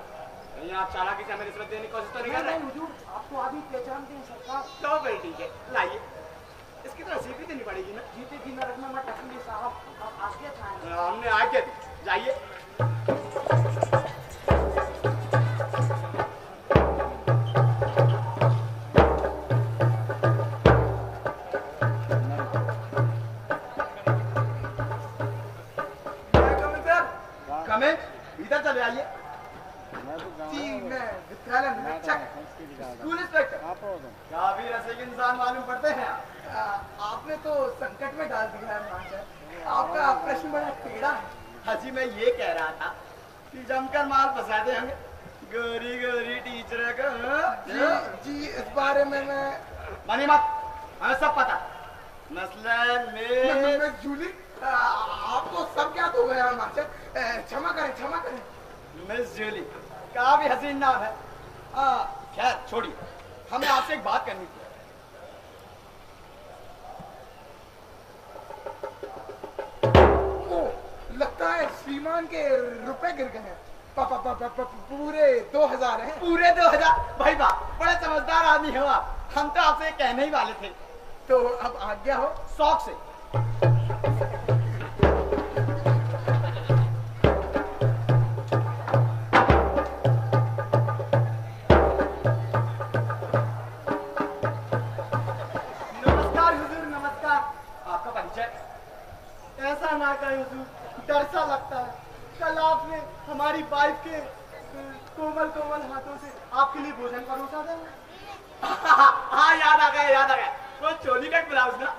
आप चालाकी से हमें रिश्वत देने की कोशिश तो नहीं नहीं कर रहे। हुजूर आप तो अभी पहचानते हैं सरकार। तो फिर ठीक है लाइए। इसकी तो देनी पड़ेगी ना? जीते जी नरक में मैं टकली साहब आप आगे था। हमने आज्ञा जाइए। इधर चले आइए। जी मैं विद्यालय निरीक्षक स्कूल इंस्पेक्टर। क्या भी के इंसान मालूम पड़ते हैं। आप? आपने तो संकट में डाल दिया है मास्टर। आपका प्रश्न बड़ा टेढ़ा है। हाजी मैं ये कह रहा था कि जमकर माल फंसाते हमें। गोरी गोरी टीचर का जी जी इस बारे में मैं मानी मत हमें सब पता। मसलन में जूली आपको सब ज्ञात हो गया है आ, क्षमा करें क्षमा करें। मिस जूली का भी हसीन नाम है खैर छोड़िए। हमें आपसे एक बात करनी थी। लगता है, श्रीमान के रुपए गिर गए हैं। प- प- प- प- प- पूरे दो हज़ार है। पूरे दो हज़ार? भाई वाह, बड़े समझदार आदमी हो आप हम तो आपसे कहने ही वाले थे। तो अब आज्ञा हो शौक से। नमस्कार, हुजूर, नमस्कार। आपका परिचय? ऐसा ना करें हुजूर डर सा लगता है। कल आपने हमारी वाइफ के कोमल कोमल हाथों से आपके लिए भोजन परोसा था। हाँ याद आ गया याद आ गया। वो चोली का ब्लाउज ना।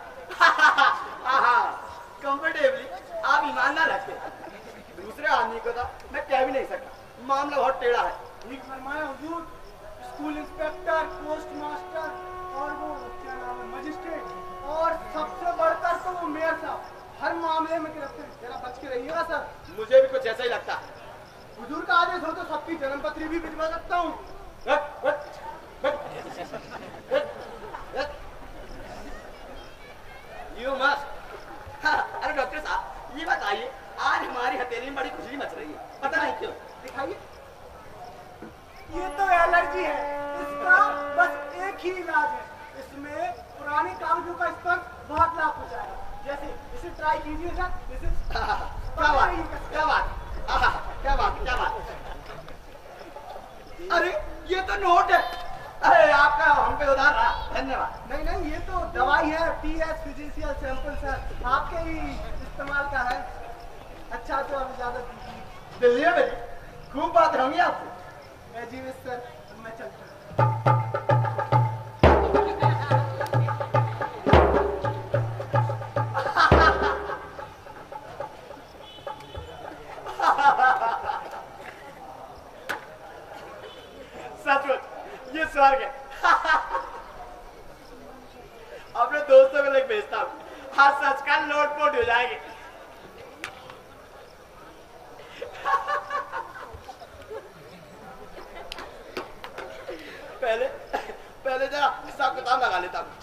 कंफर्टेबली आप ईमानदार रखते दूसरे आदमी को था मैं कह भी नहीं सकता। मामला बहुत टेढ़ा है। ठीक फरमाया हुजूर स्कूल इंस्पेक्टर पोस्ट मास्टर और वो क्या नाम है मजिस्ट्रेट और सबसे बढ़कर तो वो मेयर साहब। हर मामले में गिरफ़्तार जरा बच के रहिएगा सर। मुझे भी कुछ ऐसा ही लगता है। हुजूर का आदेश हो तो सबकी जन्म पत्री भी भिजवा सकता हूँ. हाँ, अरे डॉक्टर साहब ये बताइए आज हमारी हथेली में बड़ी खुजली मच रही है। पता नहीं क्यों। दिखाइए। ये तो एलर्जी है। इसका बस एक ही इलाज है। इसमें पुराने कागजों का स्पर्श बहुत लाभ हो जाएगा। जैसे इसे ट्राई कीजिए सर इसे क्या बात क्या बात क्या बात क्या बात अरे ये तो नोट है। अरे आपका हम पे उधार रहा। धन्यवाद। नहीं नहीं ये तो दवाई है T S physician sample sir आपके ही इस्तेमाल का है। अच्छा तो अब इजाज़त दिल्ली में खूब बात होंगी आपसे मैं जीवित सर मैं चलता हूँ। हूँ सच का लोट पोट हो जाएगी। पहले पहले जरा हिसाब किताब लगा लेता हूँ।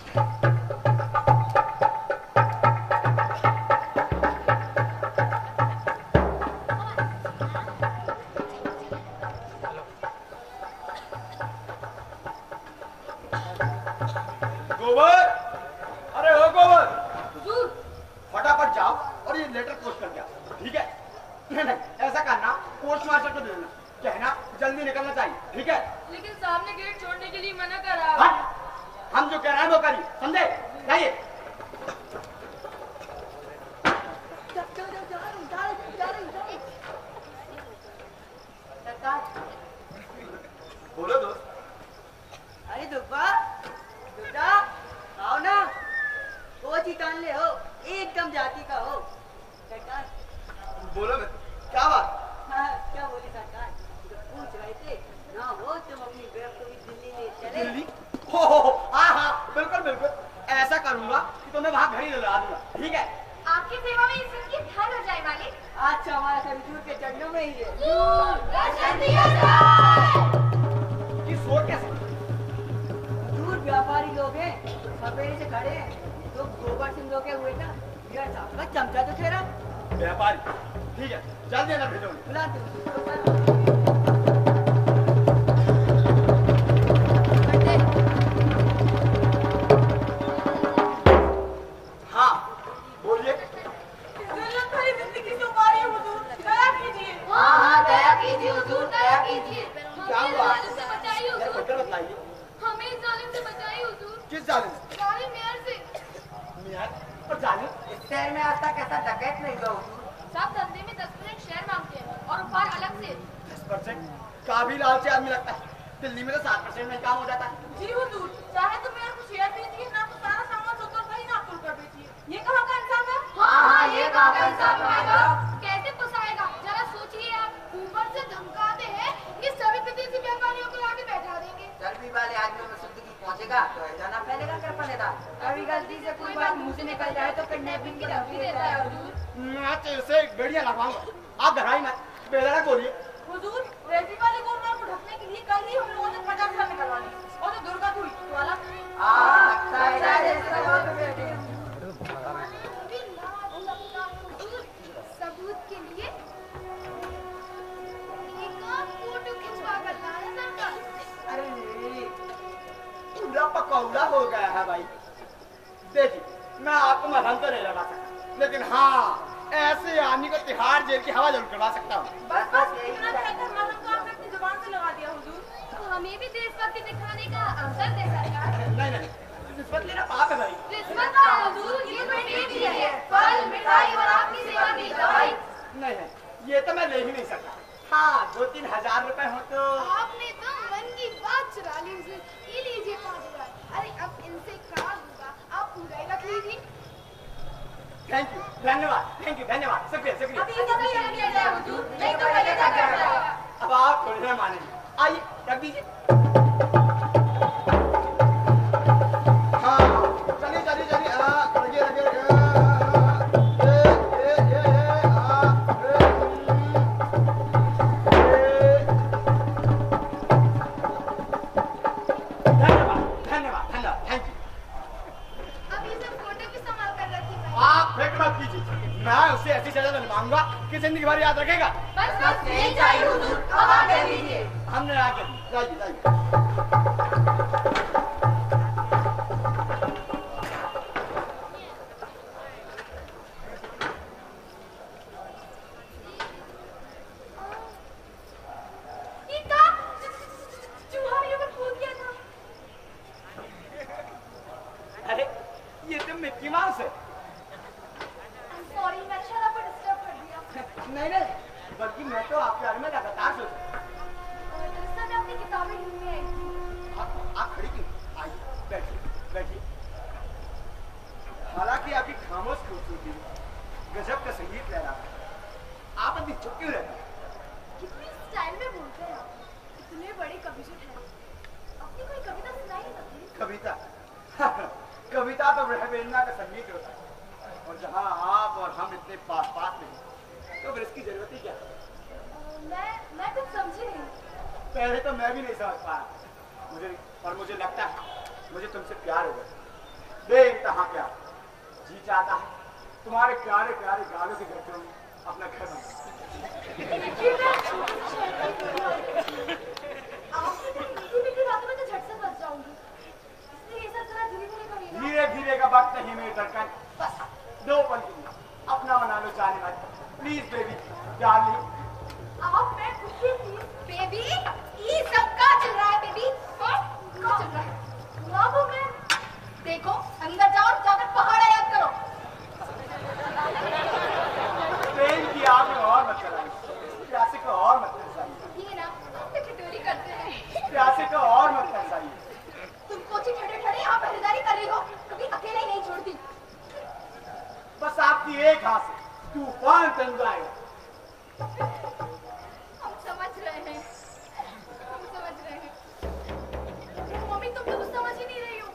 तुम समझ ही नहीं रही हो?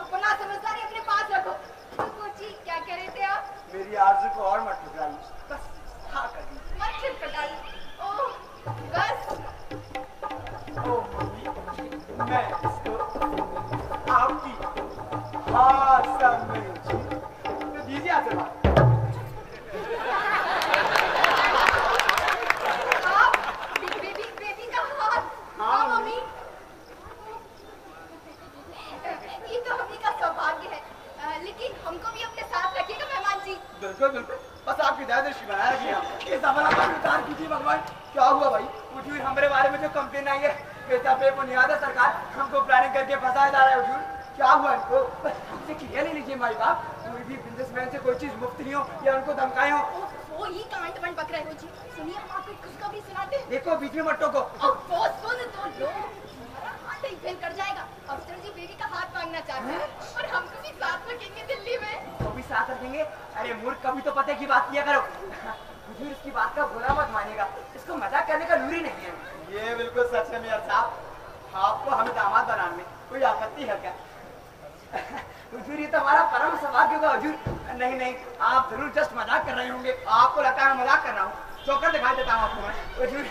अपना समझदारी अपने पास रखो। तो जी क्या कह रहे थे आप? मेरी आरज़ू को और मत ठुकरा लो बस हाँ कर दी मत ठुकरा लो ओ बस। ओ मम्मी। मैं हो सुनिए हम आपको खुशखबरी सुनाते हैं। देखो बीच में मट्टो को अब वो सुन तो लो हमारा हार्ट ही फेल कर जाएगा। अफसर जी बेबी का हाथ मांगना चाहते हैं। और हम भी साथ रखेंगे दिल्ली में। वो भी साथ रखेंगे? अरे मूर्ख कभी तो पते की बात किया करो। हुजूर इसकी बात का बुरा मत मानिएगा इसको मज़ाक करने का लूरी नहीं है। ये बिल्कुल सच है मेयर साहब। आपको हमें दामाद बनाने में कोई आपत्ति है क्या? तो हमारा परम सौभाग्य होगा हुजूर। नहीं नहीं आप ज़रूर जस्ट मज़ाक कर रहे होंगे। आपको लगता है मज़ाक कर रहा हूँ। चौकर दिखाई देता हूँ आपको मैं। हुजूर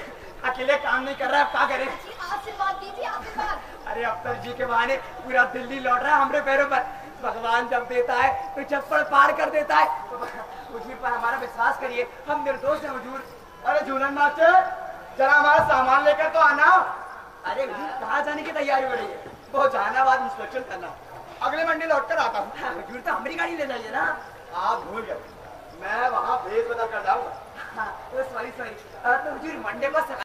अकेले काम नहीं कर रहा है क्या करें? आशीर्वाद दीजिए आशीर्वाद। अरे अफ्सर जी के बहाने पूरा दिल्ली लौट रहा है हमारे पैरों पर। भगवान जब देता है तो चप्पल पार कर देता है। हुजूर पर हमारा विश्वास करिए हम निर्दोष हैं हुजूर। अरे झूलन मास्टर जरा हमारा सामान लेकर तो आना। अरे कहाँ जाने की तैयारी हो रही है? वो जहानाबाद इंस्पेक्शन करना। अगले मंडे लौट कर आता हूँ। हजूर तो हमारी गाड़ी ले जाइए ना। आप भूल गए मैं वहाँ भेज बदल कर जाऊँगा। हाँ, सॉरी सॉरी तो हजूर मंडे को सकाल